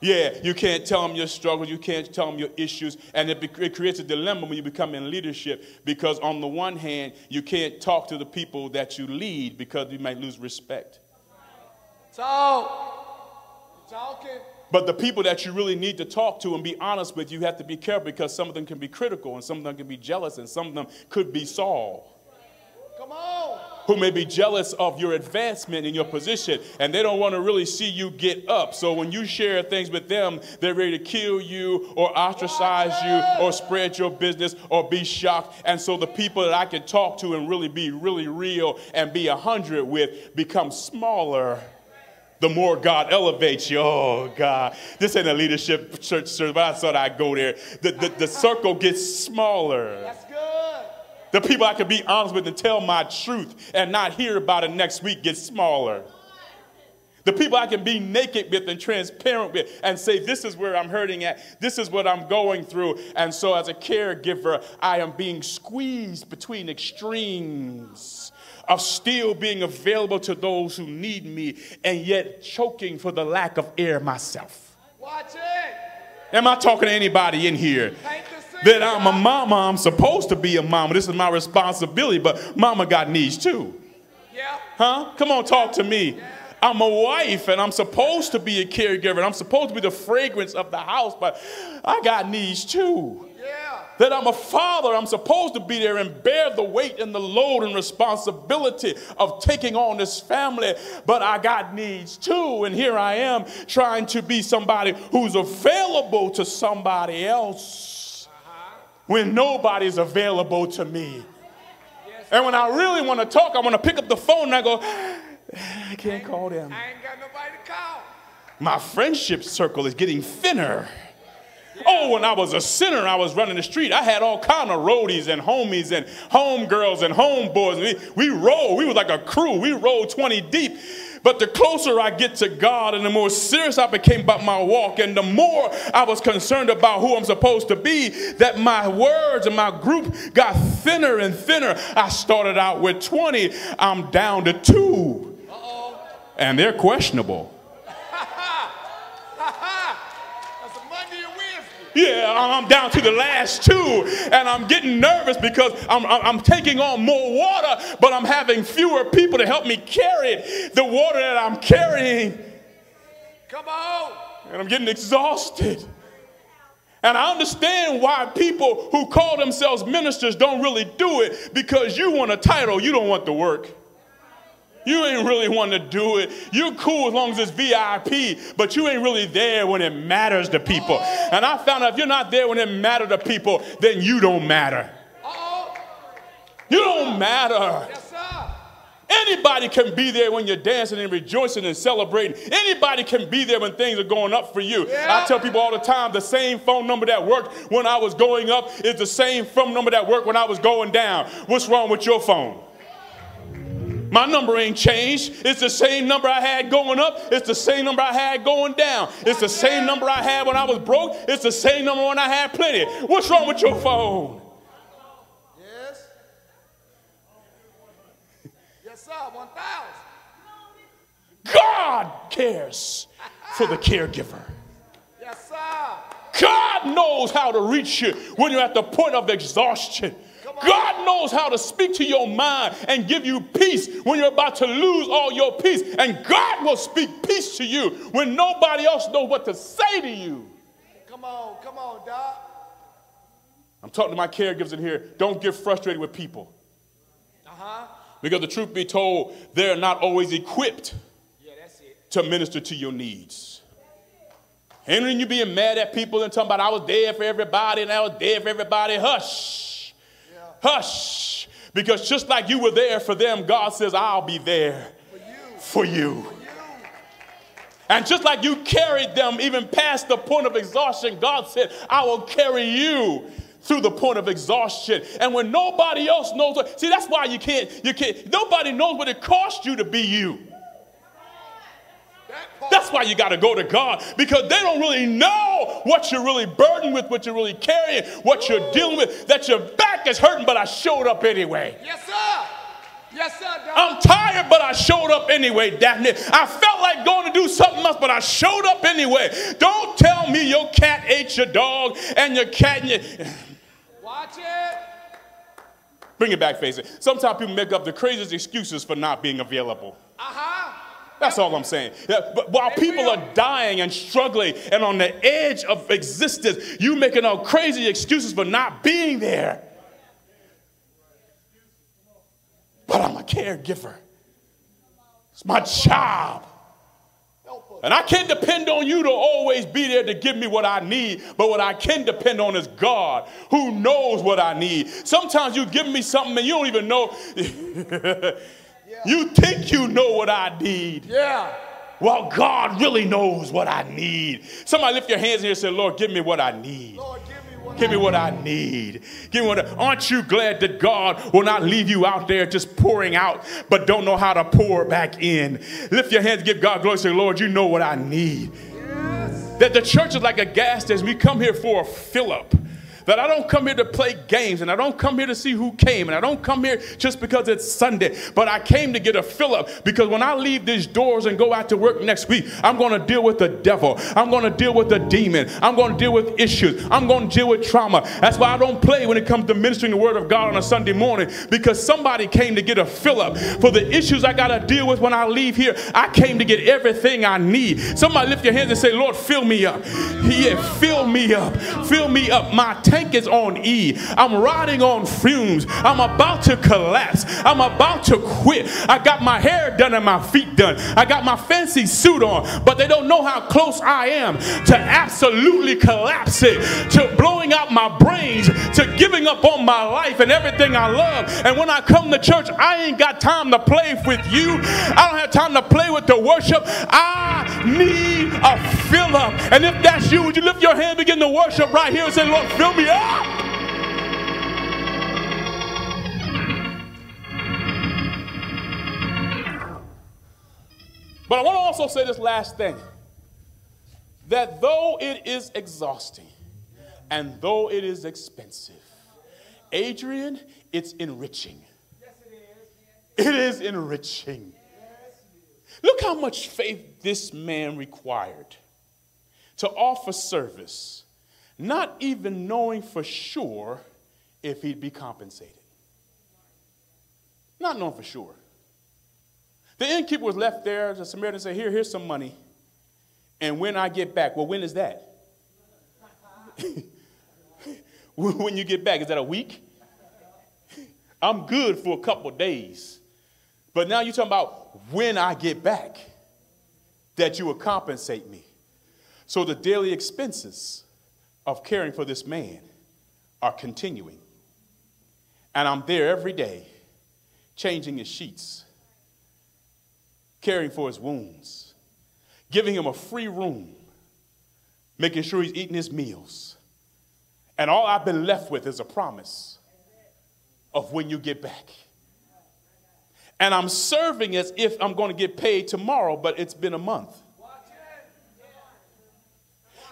Yeah, you can't tell them your struggles, you can't tell them your issues, and it, it, creates a dilemma when you become in leadership because, on the one hand, you can't talk to the people that you lead because you might lose respect. Talk. Talking. But the people that you really need to talk to and be honest with, you have to be careful because some of them can be critical and some of them can be jealous and some of them could be Saul. Come on who may be jealous of your advancement in your position and they don't want to really see you get up. So when you share things with them, they're ready to kill you or ostracize you or spread your business or be shocked. And so the people that I can talk to and really be really real and be a hundred with become smaller the more God elevates you. Oh, God. This ain't a leadership church service, but I thought I'd go there. The, the, the circle gets smaller. The people I can be honest with and tell my truth and not hear about it next week get smaller. The people I can be naked with and transparent with and say, This is where I'm hurting at. This is what I'm going through. And so, as a caregiver, I am being squeezed between extremes of still being available to those who need me and yet choking for the lack of air myself. Watch it. Am I talking to anybody in here? That I'm a mama, I'm supposed to be a mama. This is my responsibility, but mama got needs too. Yeah. Huh? Come on, talk to me. I'm a wife and I'm supposed to be a caregiver. and I'm supposed to be the fragrance of the house, but I got needs too. Yeah. That I'm a father, I'm supposed to be there and bear the weight and the load and responsibility of taking on this family, but I got needs too. And here I am trying to be somebody who's available to somebody else when nobody's available to me. And when I really want to talk, I want to pick up the phone and I go, I can't call them. I ain't got nobody to call. My friendship circle is getting thinner. Oh, when I was a sinner, I was running the street. I had all kind of roadies and homies and homegirls and homeboys. We, we rolled. We were like a crew. We rolled 20 deep. But the closer I get to God and the more serious I became about my walk, and the more I was concerned about who I'm supposed to be, that my words and my group got thinner and thinner. I started out with 20, I'm down to 2 And they're questionable. Yeah, I'm down to the last two, and I'm getting nervous because I'm, I'm, taking on more water, but I'm having fewer people to help me carry the water that I'm carrying. Come on. And I'm getting exhausted. And I understand why people who call themselves ministers don't really do it because you want a title, you don't want the work. You ain't really want to do it. You're cool as long as it's VIP, but you ain't really there when it matters to people. And I found out if you're not there when it matters to people, then you don't matter. You don't matter. Yes, sir. Anybody can be there when you're dancing and rejoicing and celebrating. Anybody can be there when things are going up for you. Yeah. I tell people all the time the same phone number that worked when I was going up is the same phone number that worked when I was going down. What's wrong with your phone? My number ain't changed. It's the same number I had going up. It's the same number I had going down. It's the same number I had when I was broke. It's the same number when I had plenty. What's wrong with your phone? Yes. Yes, sir. 1,000. God cares for the caregiver. Yes, sir. God knows how to reach you when you're at the point of exhaustion. God knows how to speak to your mind and give you peace when you're about to lose all your peace. And God will speak peace to you when nobody else knows what to say to you. Come on. Come on, Doc. I'm talking to my caregivers in here. Don't get frustrated with people. Uh-huh. Because the truth be told, they're not always equipped Yeah, that's it. to minister to your needs. And when you being mad at people and talking about I was there for everybody and I was there for everybody, hush. Hush. Because just like you were there for them, God says, I'll be there for you. And just like you carried them even past the point of exhaustion, God said, I will carry you through the point of exhaustion. And when nobody else knows what, see, that's why you can't, you can't, nobody knows what it costs you to be you. That's why you got to go to God because they don't really know what you're really burdened with, what you're really carrying, what you're dealing with, that you're back is hurting, but I showed up anyway. Yes, sir. Yes, sir, Doc. I'm tired, but I showed up anyway, Daphne. I felt like going to do something else, but I showed up anyway. Don't tell me your cat ate your dog and your cat and your. Watch it. Bring it back, face it. Sometimes people make up the craziest excuses for not being available. Uh-huh. That's all I'm saying. Yeah, but while people are dying and struggling and on the edge of existence, you making all crazy excuses for not being there. But I'm a caregiver. It's my job. And I can't depend on you to always be there to give me what I need, but what I can depend on is God who knows what I need. Sometimes you give me something and you don't even know. you think you know what I need. Yeah. Well, God really knows what I need. Somebody lift your hands in here and say, Lord, give me what I need. Lord, give Give me what I need. Give me what. I, aren't you glad that God will not leave you out there just pouring out, but don't know how to pour back in? Lift your hands, give God glory. Say, Lord, you know what I need. Yes. That the church is like a gas station. We come here for a fill up. That I don't come here to play games and I don't come here to see who came and I don't come here just because it's Sunday, but I came to get a fill up because when I leave these doors and go out to work next week, I'm going to deal with the devil. I'm going to deal with the demon. I'm going to deal with issues. I'm going to deal with trauma. That's why I don't play when it comes to ministering the word of God on a Sunday morning because somebody came to get a fill up for the issues I got to deal with when I leave here. I came to get everything I need. Somebody lift your hands and say, Lord, fill me up. Yeah, fill me up. Fill me up. My tank is on E. I'm riding on fumes. I'm about to collapse. I'm about to quit. I got my hair done and my feet done. I got my fancy suit on, but they don't know how close I am to absolutely collapsing, to blowing out my brains, to giving up on my life and everything I love. And when I come to church, I ain't got time to play with you. I don't have time to play with the worship. I need a fill up. And if that's you, would you lift your hand, begin to worship right here and say, Lord, fill me But I want to also say this last thing that though it is exhausting and though it is expensive, Adrian, it's enriching. It is enriching. Look how much faith this man required to offer service, not even knowing for sure if he'd be compensated. Not knowing for sure. The innkeeper was left there. The Samaritan said, Here, here's some money. And when I get back, well, when is that? when you get back, is that a week? I'm good for a couple days. But now you're talking about when I get back, that you will compensate me. So the daily expenses of caring for this man are continuing. And I'm there every day, changing his sheets, caring for his wounds, giving him a free room, making sure he's eating his meals. And all I've been left with is a promise of when you get back. And I'm serving as if I'm going to get paid tomorrow, but it's been a month.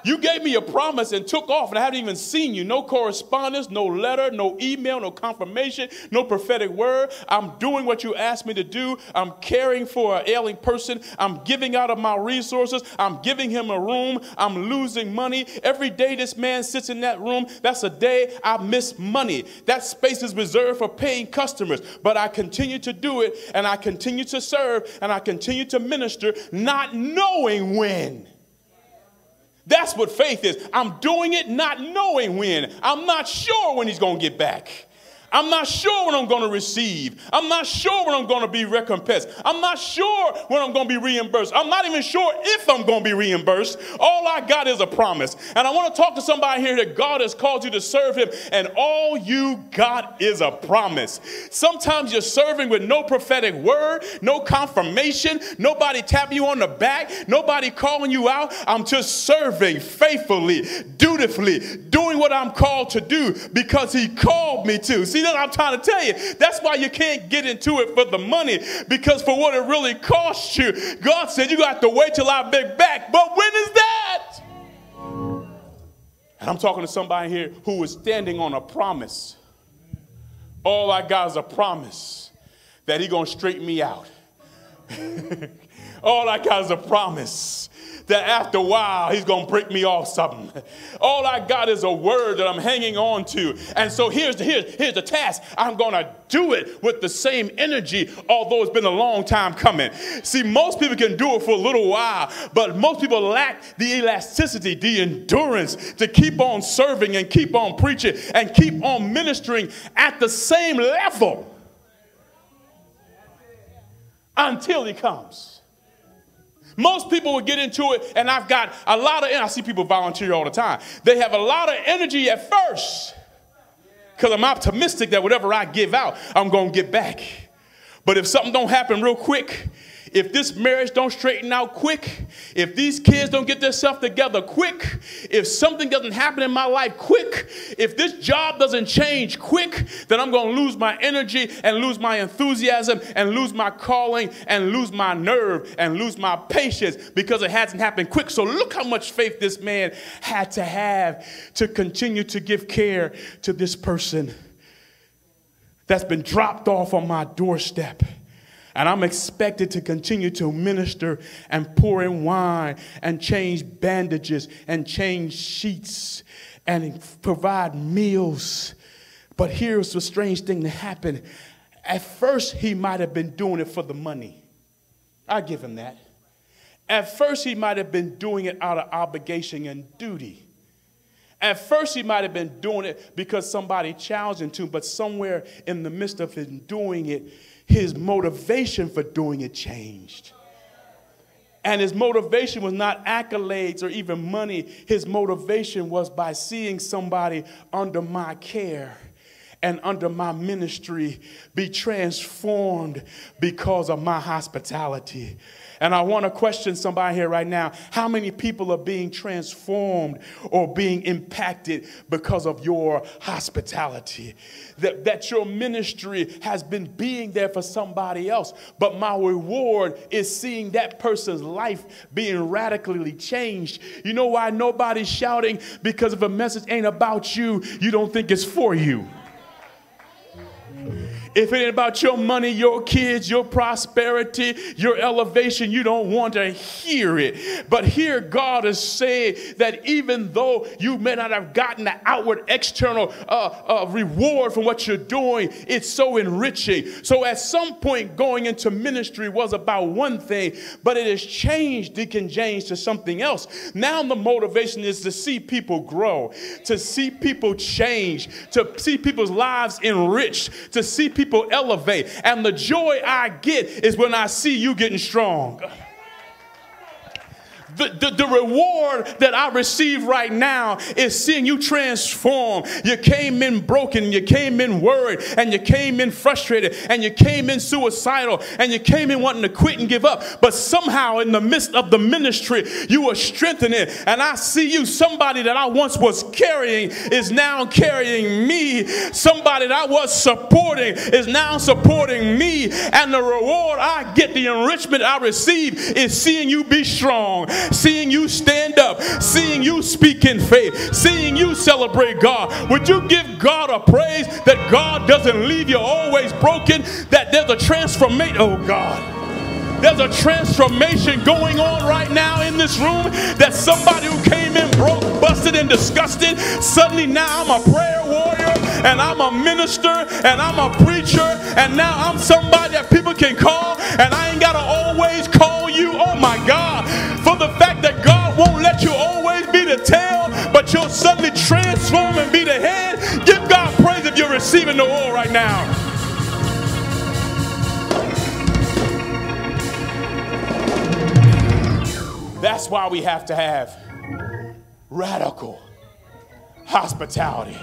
You gave me a promise and took off, and I haven't even seen you. No correspondence, no letter, no email, no confirmation, no prophetic word. I'm doing what you asked me to do. I'm caring for an ailing person. I'm giving out of my resources. I'm giving him a room. I'm losing money. Every day this man sits in that room, that's a day I miss money. That space is reserved for paying customers, but I continue to do it, and I continue to serve, and I continue to minister, not knowing when. That's what faith is. I'm doing it not knowing when. I'm not sure when he's going to get back. I'm not sure when I'm going to receive. I'm not sure when I'm going to be recompensed. I'm not sure when I'm going to be reimbursed. I'm not even sure if I'm going to be reimbursed. All I got is a promise. And I want to talk to somebody here that God has called you to serve Him, and all you got is a promise. Sometimes you're serving with no prophetic word, no confirmation, nobody tapping you on the back, nobody calling you out. I'm just serving faithfully, dutifully, doing what I'm called to do because He called me to. See, that I'm trying to tell you. That's why you can't get into it for the money because for what it really costs you, God said you got to wait till I beg back. But when is that? And I'm talking to somebody here who is standing on a promise. All I got is a promise that He's going to straighten me out. All I got is a promise that after a while he's going to break me off something. All I got is a word that I'm hanging on to. And so here's the, here's, here's the task. I'm going to do it with the same energy, although it's been a long time coming. See, most people can do it for a little while, but most people lack the elasticity, the endurance to keep on serving and keep on preaching and keep on ministering at the same level until he comes. Most people would get into it, and I've got a lot of, I see people volunteer all the time. They have a lot of energy at first because I'm optimistic that whatever I give out, I'm going to get back. But if something don't happen real quick, if this marriage don't straighten out quick, if these kids don't get themselves together quick, if something doesn't happen in my life quick, if this job doesn't change quick, then I'm going to lose my energy and lose my enthusiasm and lose my calling and lose my nerve and lose my patience because it hasn't happened quick. So look how much faith this man had to have to continue to give care to this person that's been dropped off on my doorstep. And I'm expected to continue to minister and pour in wine and change bandages and change sheets and provide meals. But here's the strange thing that happened. At first, he might have been doing it for the money. I give him that. At first, he might have been doing it out of obligation and duty. At first, he might have been doing it because somebody challenged him to, but somewhere in the midst of him doing it, his motivation for doing it changed. And his motivation was not accolades or even money. His motivation was by seeing somebody under my care and under my ministry be transformed because of my hospitality. And I want to question somebody here right now. How many people are being transformed or being impacted because of your hospitality? That, that your ministry has been being there for somebody else, but my reward is seeing that person's life being radically changed. You know why nobody's shouting? Because if a message ain't about you, you don't think it's for you. If it ain't about your money, your kids, your prosperity, your elevation, you don't want to hear it. But here, God is saying that even though you may not have gotten the outward external uh, uh, reward from what you're doing, it's so enriching. So at some point, going into ministry was about one thing, but it has changed, Deacon James, to something else. Now the motivation is to see people grow, to see people change, to see people's lives enriched, to see people people elevate. And the joy I get is when I see you getting strong. The, the, the, reward that I receive right now is seeing you transform. You came in broken, you came in worried, and you came in frustrated, and you came in suicidal, and you came in wanting to quit and give up. But somehow, in the midst of the ministry, you were strengthening. And I see you, somebody that I once was carrying is now carrying me. Somebody that I was supporting is now supporting me. And the reward I get, the enrichment I receive, is seeing you be strong seeing you stand up, seeing you speak in faith, seeing you celebrate God. Would you give God a praise that God doesn't leave you always broken, that there's a transformation? Oh, God. There's a transformation going on right now in this room that somebody who came in broke, busted, and disgusted, suddenly now I'm a prayer warrior and I'm a minister and I'm a preacher and now I'm somebody that people can call and I ain't got to always call you. Oh my God. For the fact that God won't let you always be the tail, but you'll suddenly transform and be the head. Give God praise if you're receiving the oil right now. That's why we have to have radical hospitality.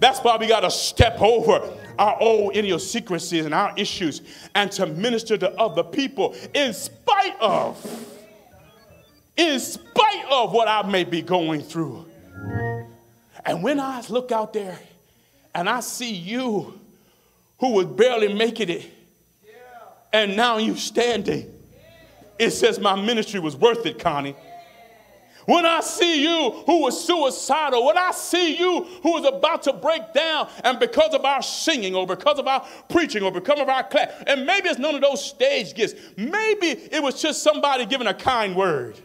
That's why we got to step over our old idiosyncrasies and our issues and to minister to other people in spite of, in spite of what I may be going through. And when I look out there and I see you who was barely making it, and now you standing it says my ministry was worth it, Connie. When I see you who was suicidal, when I see you who is about to break down, and because of our singing, or because of our preaching, or because of our class, and maybe it's none of those stage gifts, maybe it was just somebody giving a kind word.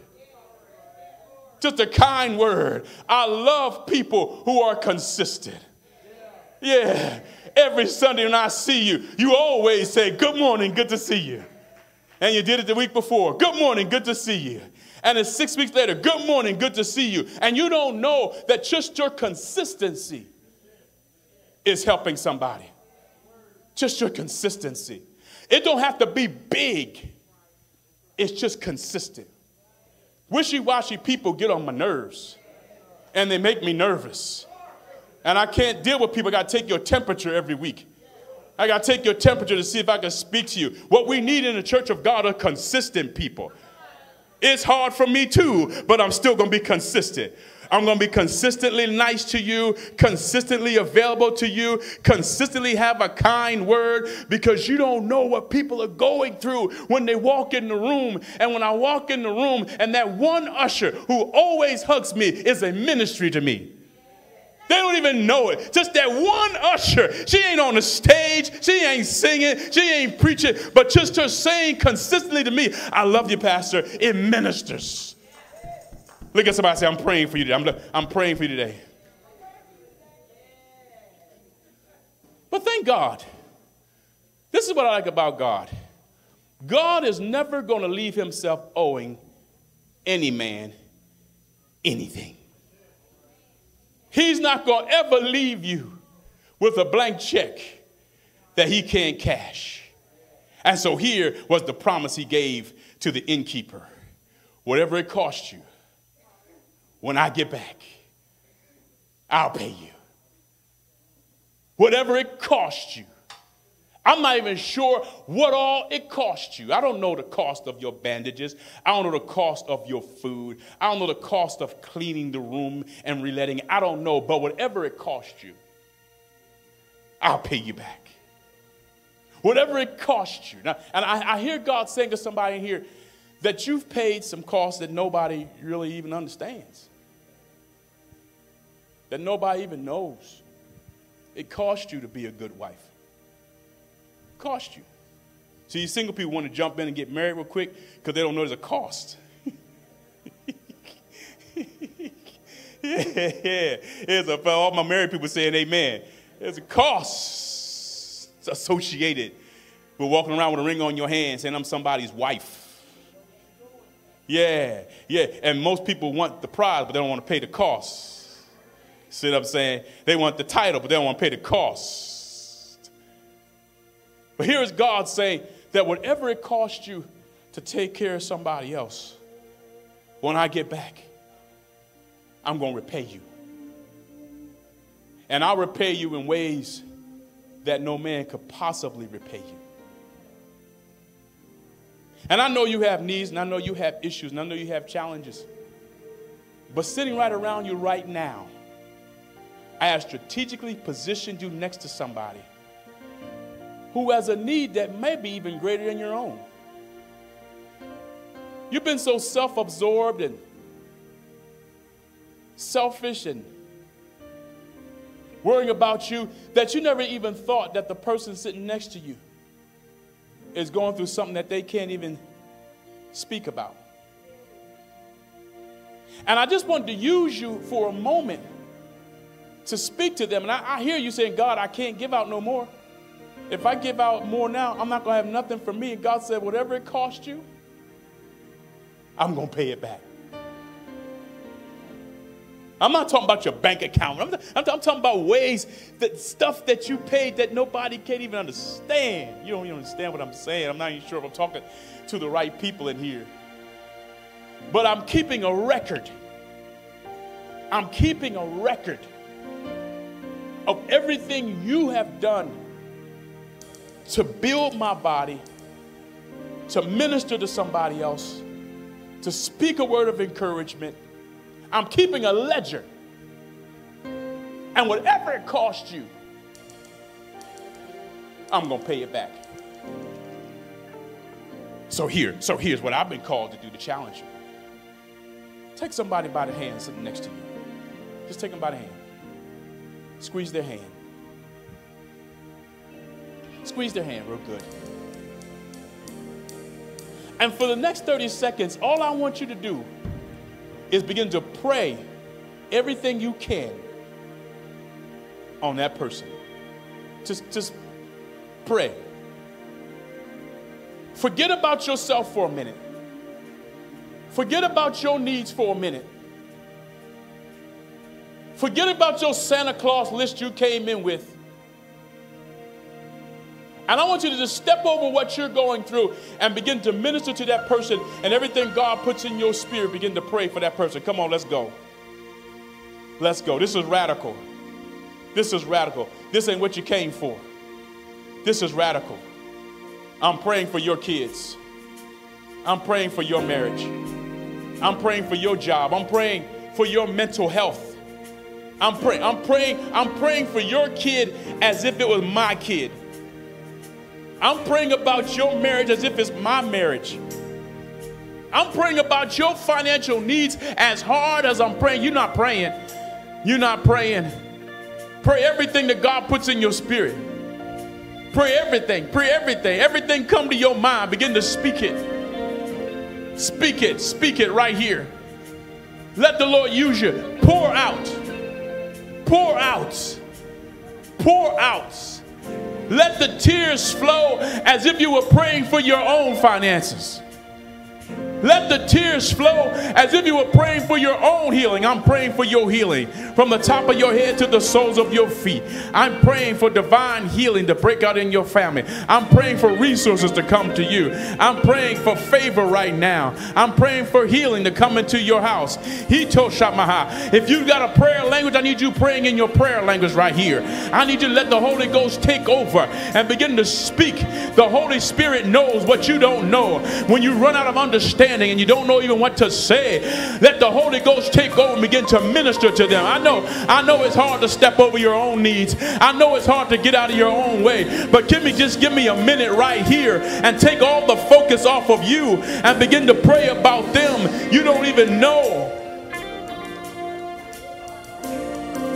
Just a kind word. I love people who are consistent. Yeah. Every Sunday when I see you, you always say, Good morning, good to see you and you did it the week before. Good morning, good to see you. And it's six weeks later, good morning, good to see you. And you don't know that just your consistency is helping somebody. Just your consistency. It don't have to be big. It's just consistent. Wishy-washy people get on my nerves and they make me nervous. And I can't deal with people. I got to take your temperature every week. I got to take your temperature to see if I can speak to you. What we need in the church of God are consistent people. It's hard for me too, but I'm still going to be consistent. I'm going to be consistently nice to you, consistently available to you, consistently have a kind word because you don't know what people are going through when they walk in the room. And when I walk in the room, and that one usher who always hugs me is a ministry to me. They don't even know it. Just that one usher. She ain't on the stage. She ain't singing. She ain't preaching. But just her saying consistently to me, I love you, Pastor, it ministers. Look at somebody say, I'm praying for you today. I'm, I'm praying for you today. But thank God. This is what I like about God God is never going to leave himself owing any man anything. He's not going to ever leave you with a blank check that he can't cash. And so here was the promise he gave to the innkeeper whatever it cost you, when I get back, I'll pay you. Whatever it cost you, I'm not even sure what all it cost you. I don't know the cost of your bandages. I don't know the cost of your food. I don't know the cost of cleaning the room and reletting. I don't know, but whatever it cost you, I'll pay you back. Whatever it cost you. Now, and I, I hear God saying to somebody in here that you've paid some costs that nobody really even understands, that nobody even knows. It cost you to be a good wife cost you? See, you, single people want to jump in and get married real quick because they don't know there's a cost. yeah, There's a, all my married people saying amen. There's a cost associated with walking around with a ring on your hand saying I'm somebody's wife. Yeah, yeah. And most people want the prize, but they don't want to pay the cost. See what I'm saying? They want the title, but they don't want to pay the cost. But here is God saying that whatever it costs you to take care of somebody else, when I get back, I'm going to repay you. And I'll repay you in ways that no man could possibly repay you. And I know you have needs, and I know you have issues, and I know you have challenges. But sitting right around you right now, I have strategically positioned you next to somebody who has a need that may be even greater than your own. You've been so self absorbed and selfish and worrying about you that you never even thought that the person sitting next to you is going through something that they can't even speak about. And I just wanted to use you for a moment to speak to them. And I, I hear you saying, God, I can't give out no more. If I give out more now, I'm not going to have nothing for me. And God said, whatever it cost you, I'm going to pay it back. I'm not talking about your bank account. I'm, I'm, I'm, talking about ways that stuff that you paid that nobody can't even understand. You don't even understand what I'm saying. I'm not even sure if I'm talking to the right people in here. But I'm keeping a record. I'm keeping a record of everything you have done to build my body, to minister to somebody else, to speak a word of encouragement. I'm keeping a ledger. And whatever it costs you, I'm going to pay it back. So here, so here's what I've been called to do to challenge you. Take somebody by the hand sitting next to you. Just take them by the hand. Squeeze their hand. Squeeze their hand real good. And for the next 30 seconds, all I want you to do is begin to pray everything you can on that person. Just, just pray. Forget about yourself for a minute. Forget about your needs for a minute. Forget about your Santa Claus list you came in with. And I want you to just step over what you're going through and begin to minister to that person and everything God puts in your spirit, begin to pray for that person. Come on, let's go. Let's go. This is radical. This is radical. This ain't what you came for. This is radical. I'm praying for your kids. I'm praying for your marriage. I'm praying for your job. I'm praying for your mental health. I'm praying, I'm praying, I'm praying for your kid as if it was my kid. I'm praying about your marriage as if it's my marriage. I'm praying about your financial needs as hard as I'm praying. You're not praying. You're not praying. Pray everything that God puts in your spirit. Pray everything. Pray everything. Everything come to your mind. Begin to speak it. Speak it. Speak it right here. Let the Lord use you. Pour out. Pour out. Pour out. Let the tears flow as if you were praying for your own finances. Let the tears flow as if you were praying for your own healing. I'm praying for your healing from the top of your head to the soles of your feet. I'm praying for divine healing to break out in your family. I'm praying for resources to come to you. I'm praying for favor right now. I'm praying for healing to come into your house. He told Shamaha, if you've got a prayer language, I need you praying in your prayer language right here. I need you to let the Holy Ghost take over and begin to speak. The Holy Spirit knows what you don't know. When you run out of understanding and you don't know even what to say, let the Holy Ghost take over and begin to minister to them. I know, I know it's hard to step over your own needs. I know it's hard to get out of your own way. But give me just give me a minute right here and take all the focus off of you and begin to pray about them. You don't even know.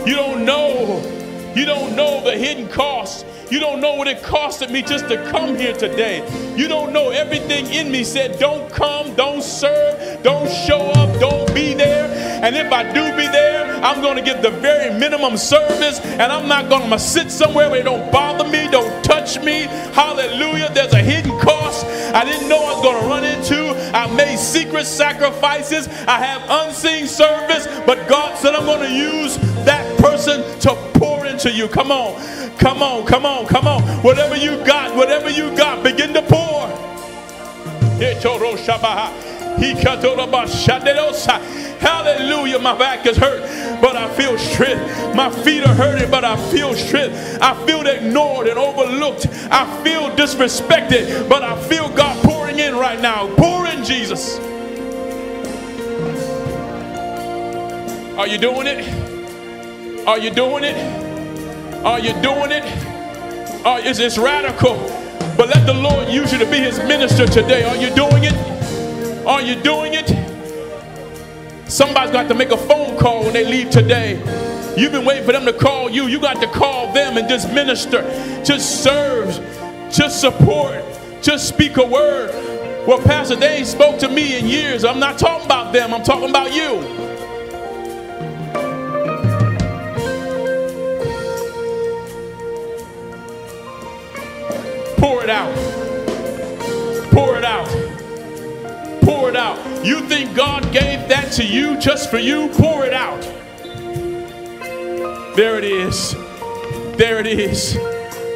You don't know. You don't know the hidden costs. You don't know what it costed me just to come here today. You don't know everything in me said, don't come, don't serve, don't show up, don't be there. And if I do be there, I'm going to give the very minimum service and I'm not going to sit somewhere where it don't bother me, don't touch me. Hallelujah. There's a hidden cost I didn't know I was going to run into. I made secret sacrifices. I have unseen service, but God said I'm going to use that person to pour into you. Come on. Come on, come on, come on. Whatever you got, whatever you got, begin to pour. Hallelujah. My back is hurt, but I feel strength. My feet are hurting, but I feel strength. I feel ignored and overlooked. I feel disrespected, but I feel God pouring in right now. Pour in, Jesus. Are you doing it? Are you doing it? Are you doing it? Or is this radical? But let the Lord use you to be his minister today. Are you doing it? Are you doing it? Somebody's got to make a phone call when they leave today. You've been waiting for them to call you. You got to call them and just minister, just serve, just support, just speak a word. Well, Pastor, they spoke to me in years. I'm not talking about them. I'm talking about you. Pour it out. Pour it out. Pour it out. You think God gave that to you just for you? Pour it out. There it is. There it is.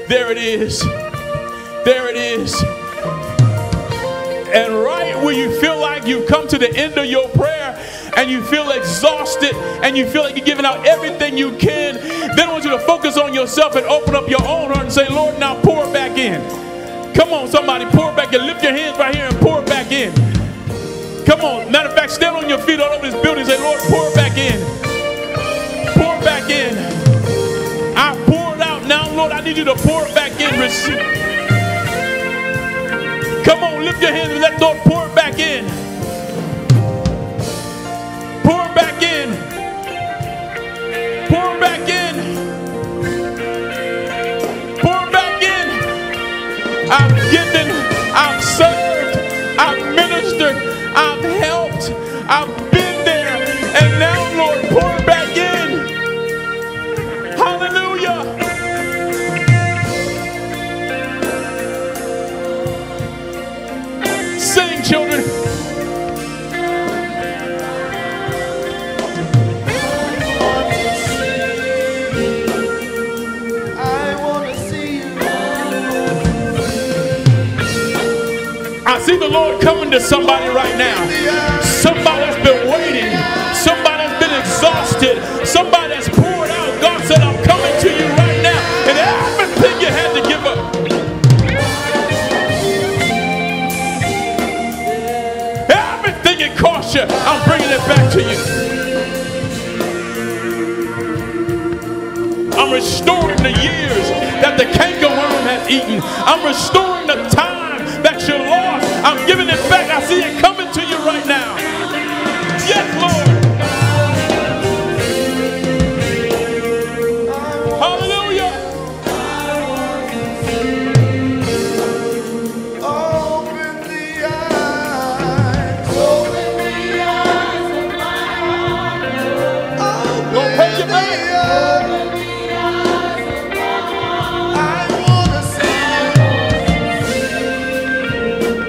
There it is. There it is. And right when you feel like you've come to the end of your prayer and you feel exhausted and you feel like you're giving out everything you can, then I want you to focus on yourself and open up your own heart and say, Lord, now pour it back in. Come on, somebody, pour it back in. Lift your hands right here and pour it back in. Come on. Matter of fact, stand on your feet all over this building and say, Lord, pour it back in. Pour back in. I pour it out now, Lord. I need you to pour it back in. Receive. Come on, lift your hands and let the Lord pour it back in. Lord coming to somebody right now. Somebody's been waiting. Somebody's been exhausted. Somebody has poured out. God said, I'm coming to you right now. And everything you had to give up. Everything it cost you, I'm bringing it back to you. I'm restoring the years that the cankerworm has eaten. I'm restoring the time. I'm giving it back. I see it coming to you right now.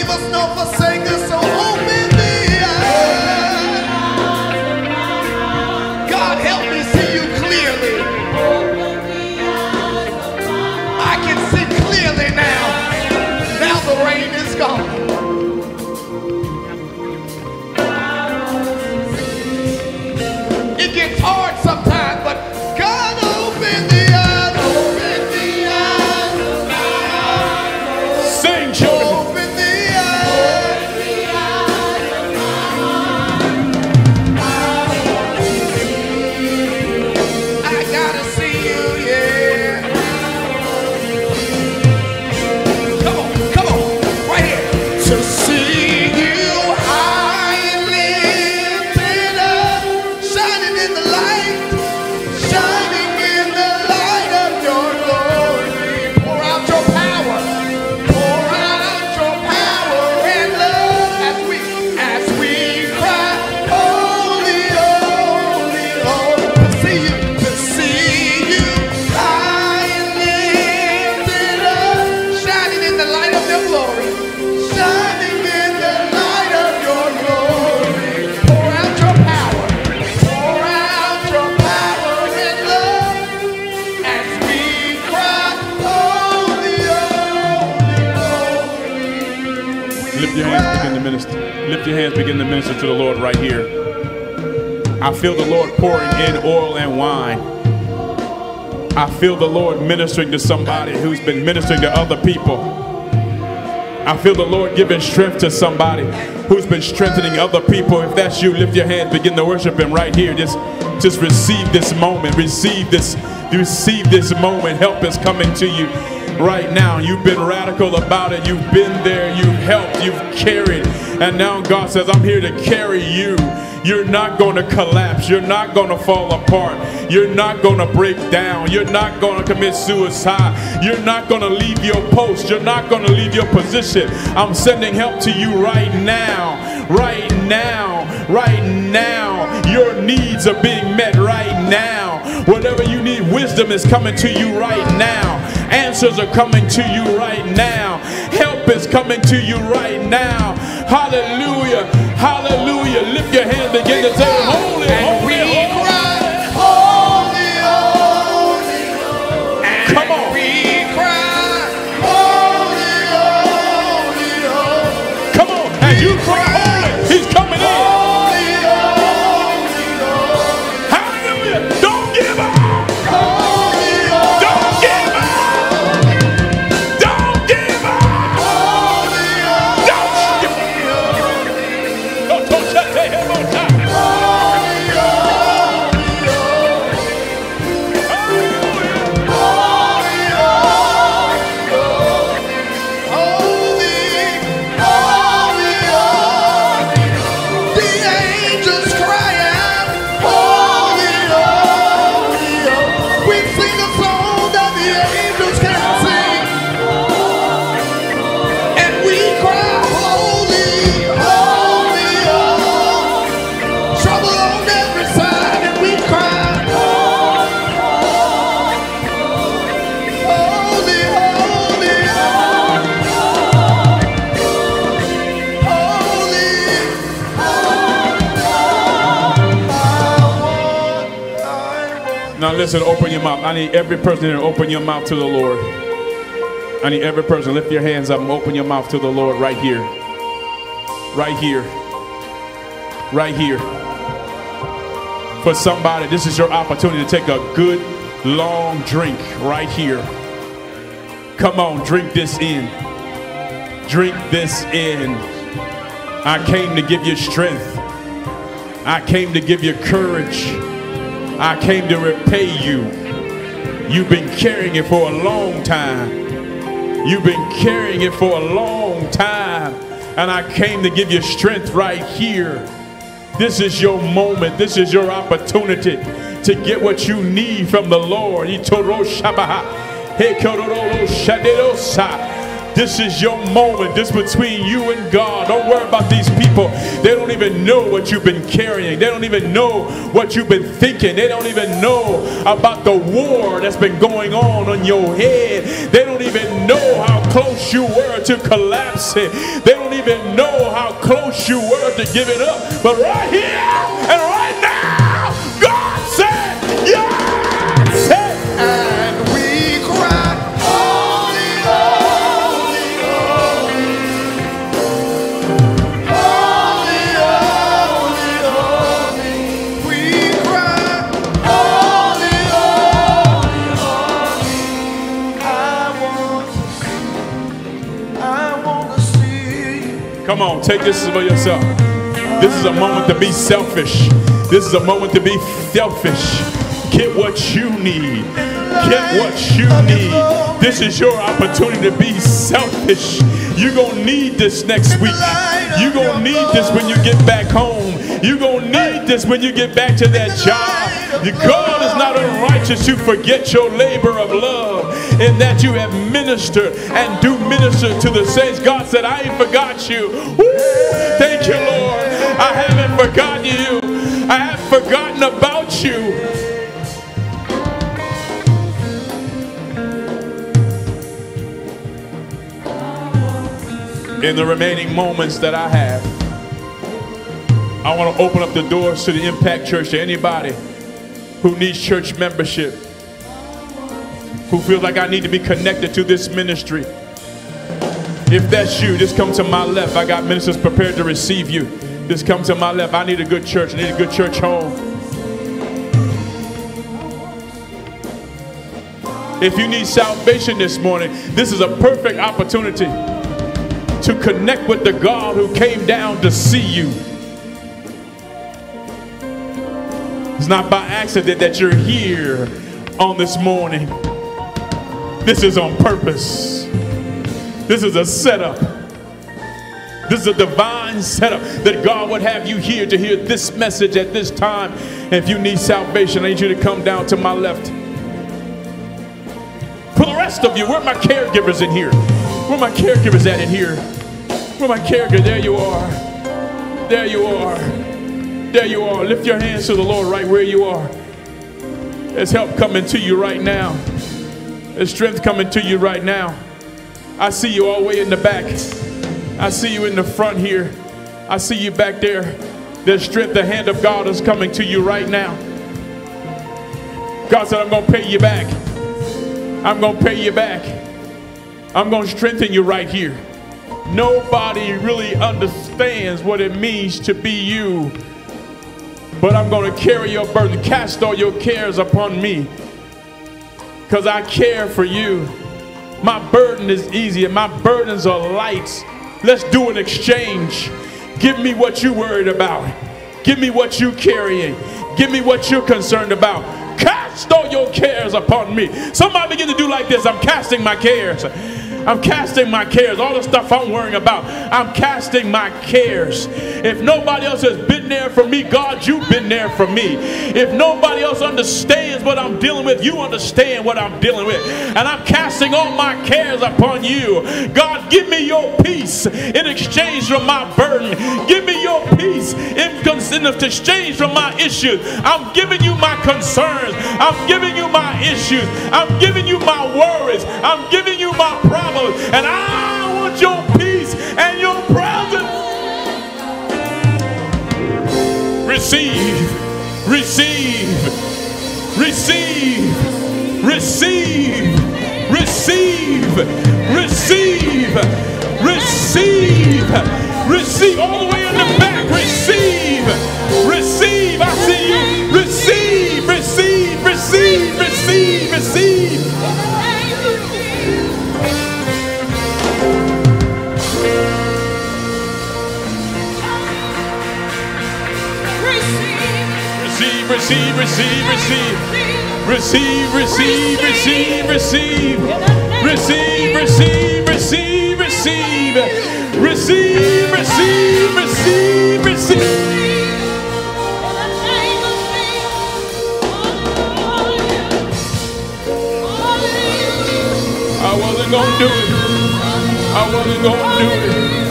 leave us nor forsake us, so open minister to the Lord right here. I feel the Lord pouring in oil and wine. I feel the Lord ministering to somebody who's been ministering to other people. I feel the Lord giving strength to somebody who's been strengthening other people. If that's you, lift your hand, begin to worship Him right here. Just, just receive this moment. Receive this, receive this moment. Help is coming to you right now. You've been radical about it. You've been there. You've helped. You've carried. And now God says, I'm here to carry you. You're not going to collapse. You're not going to fall apart. You're not going to break down. You're not going to commit suicide. You're not going to leave your post. You're not going to leave your position. I'm sending help to you right now. Right now. Right now. Your needs are being met right now. Whatever you need, wisdom is coming to you right now. Answers are coming to you right now. Help is coming to you right now. Hallelujah. Hallelujah. Lift your hand, begin to say, Holy, holy, holy. Listen, open your mouth. I need every person here to open your mouth to the Lord. I need every person lift your hands up and open your mouth to the Lord right here. Right here. Right here. For somebody, this is your opportunity to take a good long drink right here. Come on, drink this in. Drink this in. I came to give you strength. I came to give you courage. I came to repay you. You've been carrying it for a long time. You've been carrying it for a long time. And I came to give you strength right here. This is your moment. This is your opportunity. to get what you need from the Lord. This is your moment. This between you and God. Don't worry about these people. They don't even know what you've been carrying. They don't even know what you've been thinking. They don't even know about the war that's been going on on your head. They don't even know how close you were to collapsing. They don't even know how close you were to giving up. But right here and right now, Come on, take this for yourself. This is a moment to be selfish. This is a moment to be selfish. Get what you need. Get what you need. This is your opportunity to be selfish. You're going to need this next week. You're going to need this when you get back home. You're going to need this when you get back to that job. God is not unrighteous to forget your labor of love in that you have ministered and do minister to the saints. God said, I ain't forgot you. Woo! Thank you, Lord. I haven't forgotten you. I haven't forgotten about you. In the remaining moments that I have, I want to open up the doors to the Impact Church to anybody who needs church membership, who feels like I need to be connected to this ministry. If that's you, just come to my left. I got ministers prepared to receive you. Just come to my left. I need a good church. I need a good church home. If you need salvation this morning, this is a perfect opportunity to connect with the God who came down to see you. It's not by accident that you're here on this morning. This is on purpose. This is a setup. This is a divine setup that God would have you here to hear this message at this time. And if you need salvation, I need you to come down to my left. For the rest of you, where are my caregivers in here? Where are my caregivers at in here? Where are my caregivers? There you are. There you are. There you are. Lift your hands to the Lord right where you are. There's help coming to you right now. There's strength coming to you right now. I see you all the way in the back. I see you in the front here. I see you back there. There's strength. The hand of God is coming to you right now. God said, I'm going to pay you back. I'm going to pay you back. I'm going to strengthen you right here. Nobody really understands what it means to be you. But I'm going to carry your burden. Cast all your cares upon me. Because I care for you. My burden is easy and my burdens are light. Let's do an exchange. Give me what you're worried about. Give me what you're carrying. Give me what you're concerned about. Cast all your cares upon me. Somebody begin to do like this. I'm casting my cares. I'm casting my cares. All the stuff I'm worrying about. I'm casting my cares. If nobody else has been there for me, God, you've been there for me. If nobody else understands what I'm dealing with, you understand what I'm dealing with. And I'm casting all my cares upon you. God, give me your peace in exchange for my burden. Give me your peace in, exchange for my issues. I'm giving you my concerns. I'm giving you my issues. I'm giving you my worries. I'm giving you my And I want your peace and your presence. Receive, receive, receive, receive, receive, receive, receive, receive, all the way in the back. receive, receive, receive. Receive, receive, receive, receive. Receive, receive, receive, receive. Receive, receive, receive, receive. I wasn't gonna do it. I wasn't gonna do it.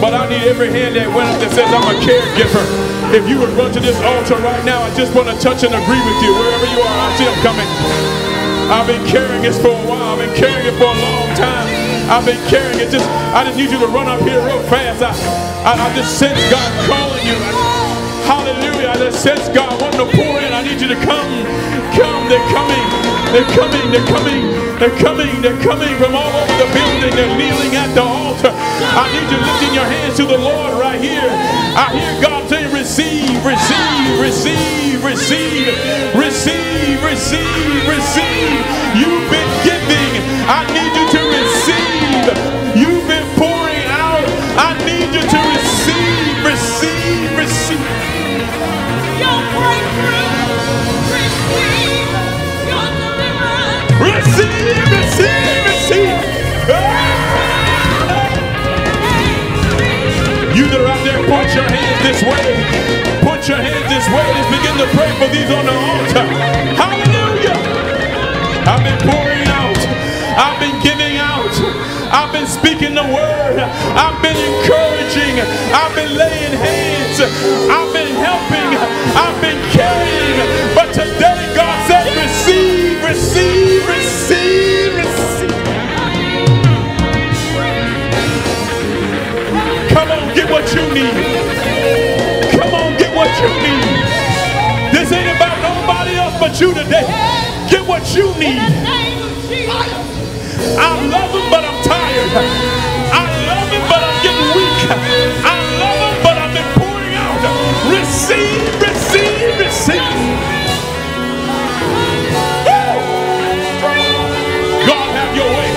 But I need every hand that went up that says I'm a caregiver. If you would run to this altar right now, I just want to touch and agree with you wherever you are. I see them coming. I've been carrying this for a while. I've been carrying it for a long time. I've been carrying it. Just I just need you to run up here real fast. I I, I just sense God calling you. Hallelujah. I just sense God wanting to pour in. I need you to come. Come. They're coming. They're coming. They're coming. They're coming. They're coming from all over the building. They're kneeling at the altar. I need you lifting your hands to the Lord right here. I hear God saying, receive, receive, receive, receive, receive, receive, receive. You've been giving. I need you to receive. You've been pouring out. I need you to receive, receive. Your hands this way. Put your hands this way. Let's begin to pray for these on the altar. Hallelujah. I've been pouring out. I've been giving out. I've been speaking the word. I've been encouraging. I've been laying hands. I've been helping. I've been carrying. But today God said, receive, receive, receive, receive. Come on, get what you need. You need. This ain't about nobody else but you today. Get what you need. the name of Jesus. I love him, but I'm tired. I love him, but I'm getting weak. I love him, but I've been pouring out. Receive, receive, receive. Woo! God have your way.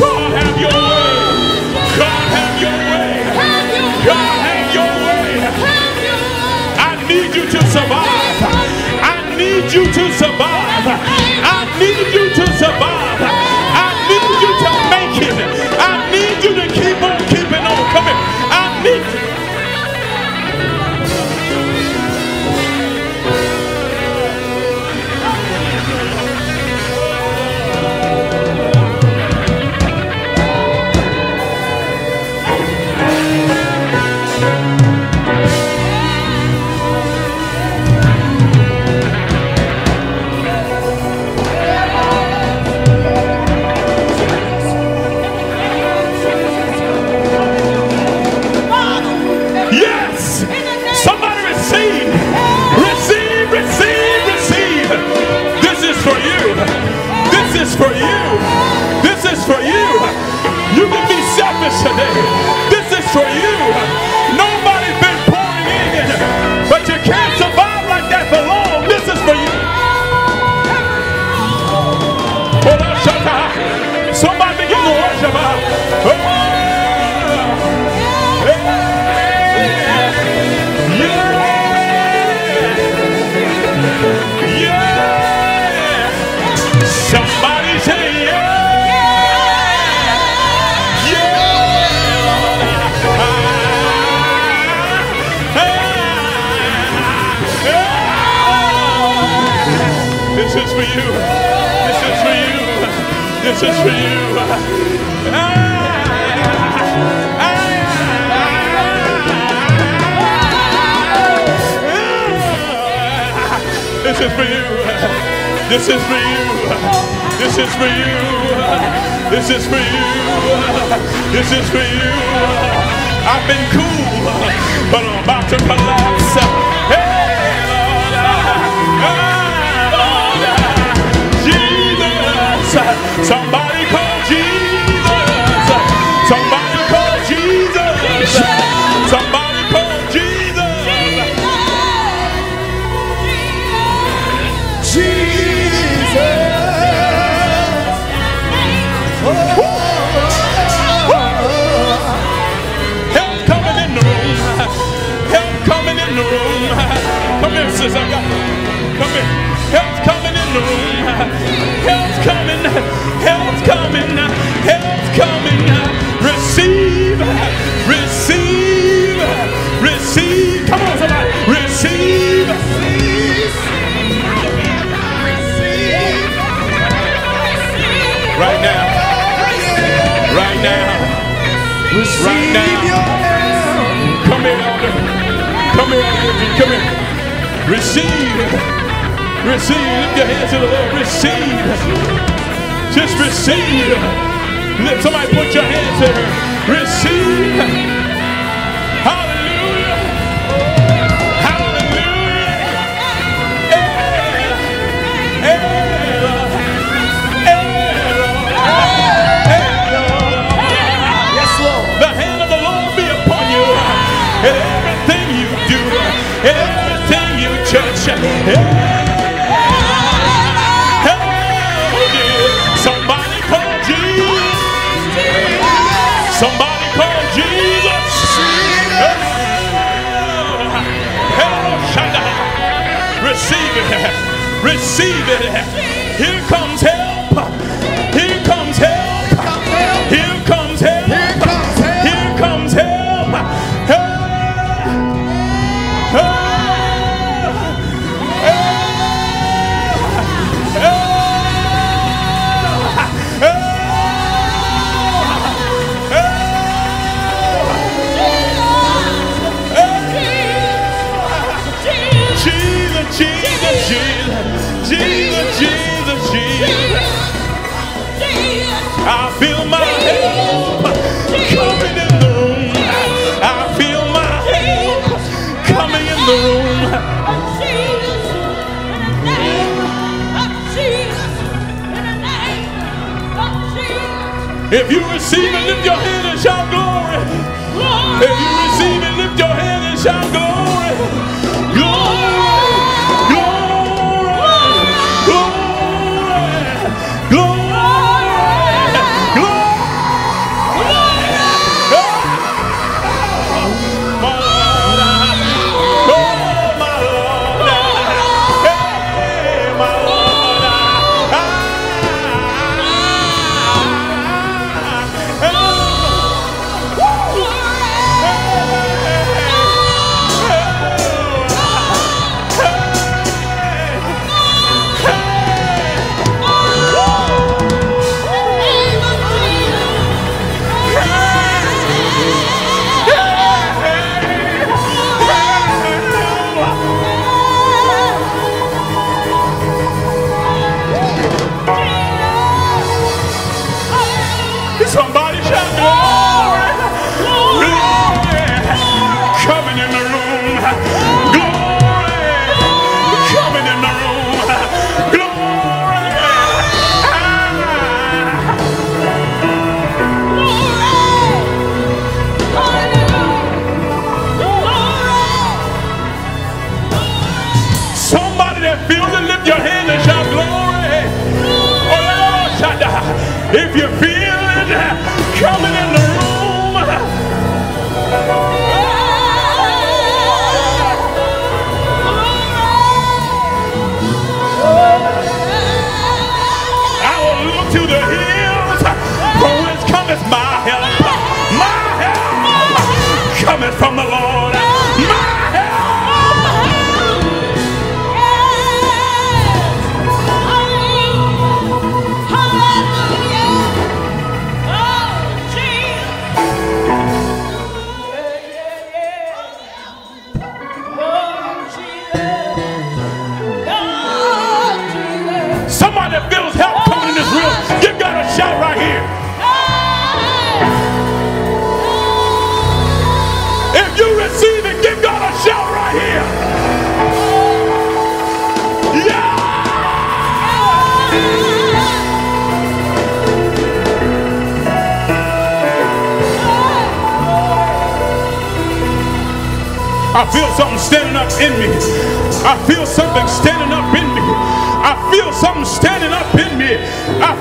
God have your way. God have need you to survive. I need you to survive. I need you to survive. Yeah. This is for you. This is for you. This is for you. This is for you. This is for you. This is for you. I've been cool, but I'm about to collapse. Hey, Somebody call Jesus. Somebody call Jesus. Somebody call Jesus. Jesus. Help coming in the room. Help coming in the room. Come here, sis. I got Come here. Help's coming in the room. Help's coming. Help's coming. Help's coming. Receive. Receive. Receive. Come on, somebody. Receive. Right now. Right now. Receive right now. Come here, elder. Come here, elder. Come here. Receive. Receive. Lift your hands to the Lord. Receive. Just receive. Let somebody put your hands to her. Receive. Hallelujah. Hallelujah. Yes, Lord. The hand of the Lord Hey. Hey. in everything you do, in everything you touch. Yeah. Receive it. Receive it. Here comes If you receive it, lift your hand and shout glory. If you receive it, lift your hand and shout glory. Give God a shout right here. I feel something standing up in me. I feel something standing up in me. I feel something standing up in me. I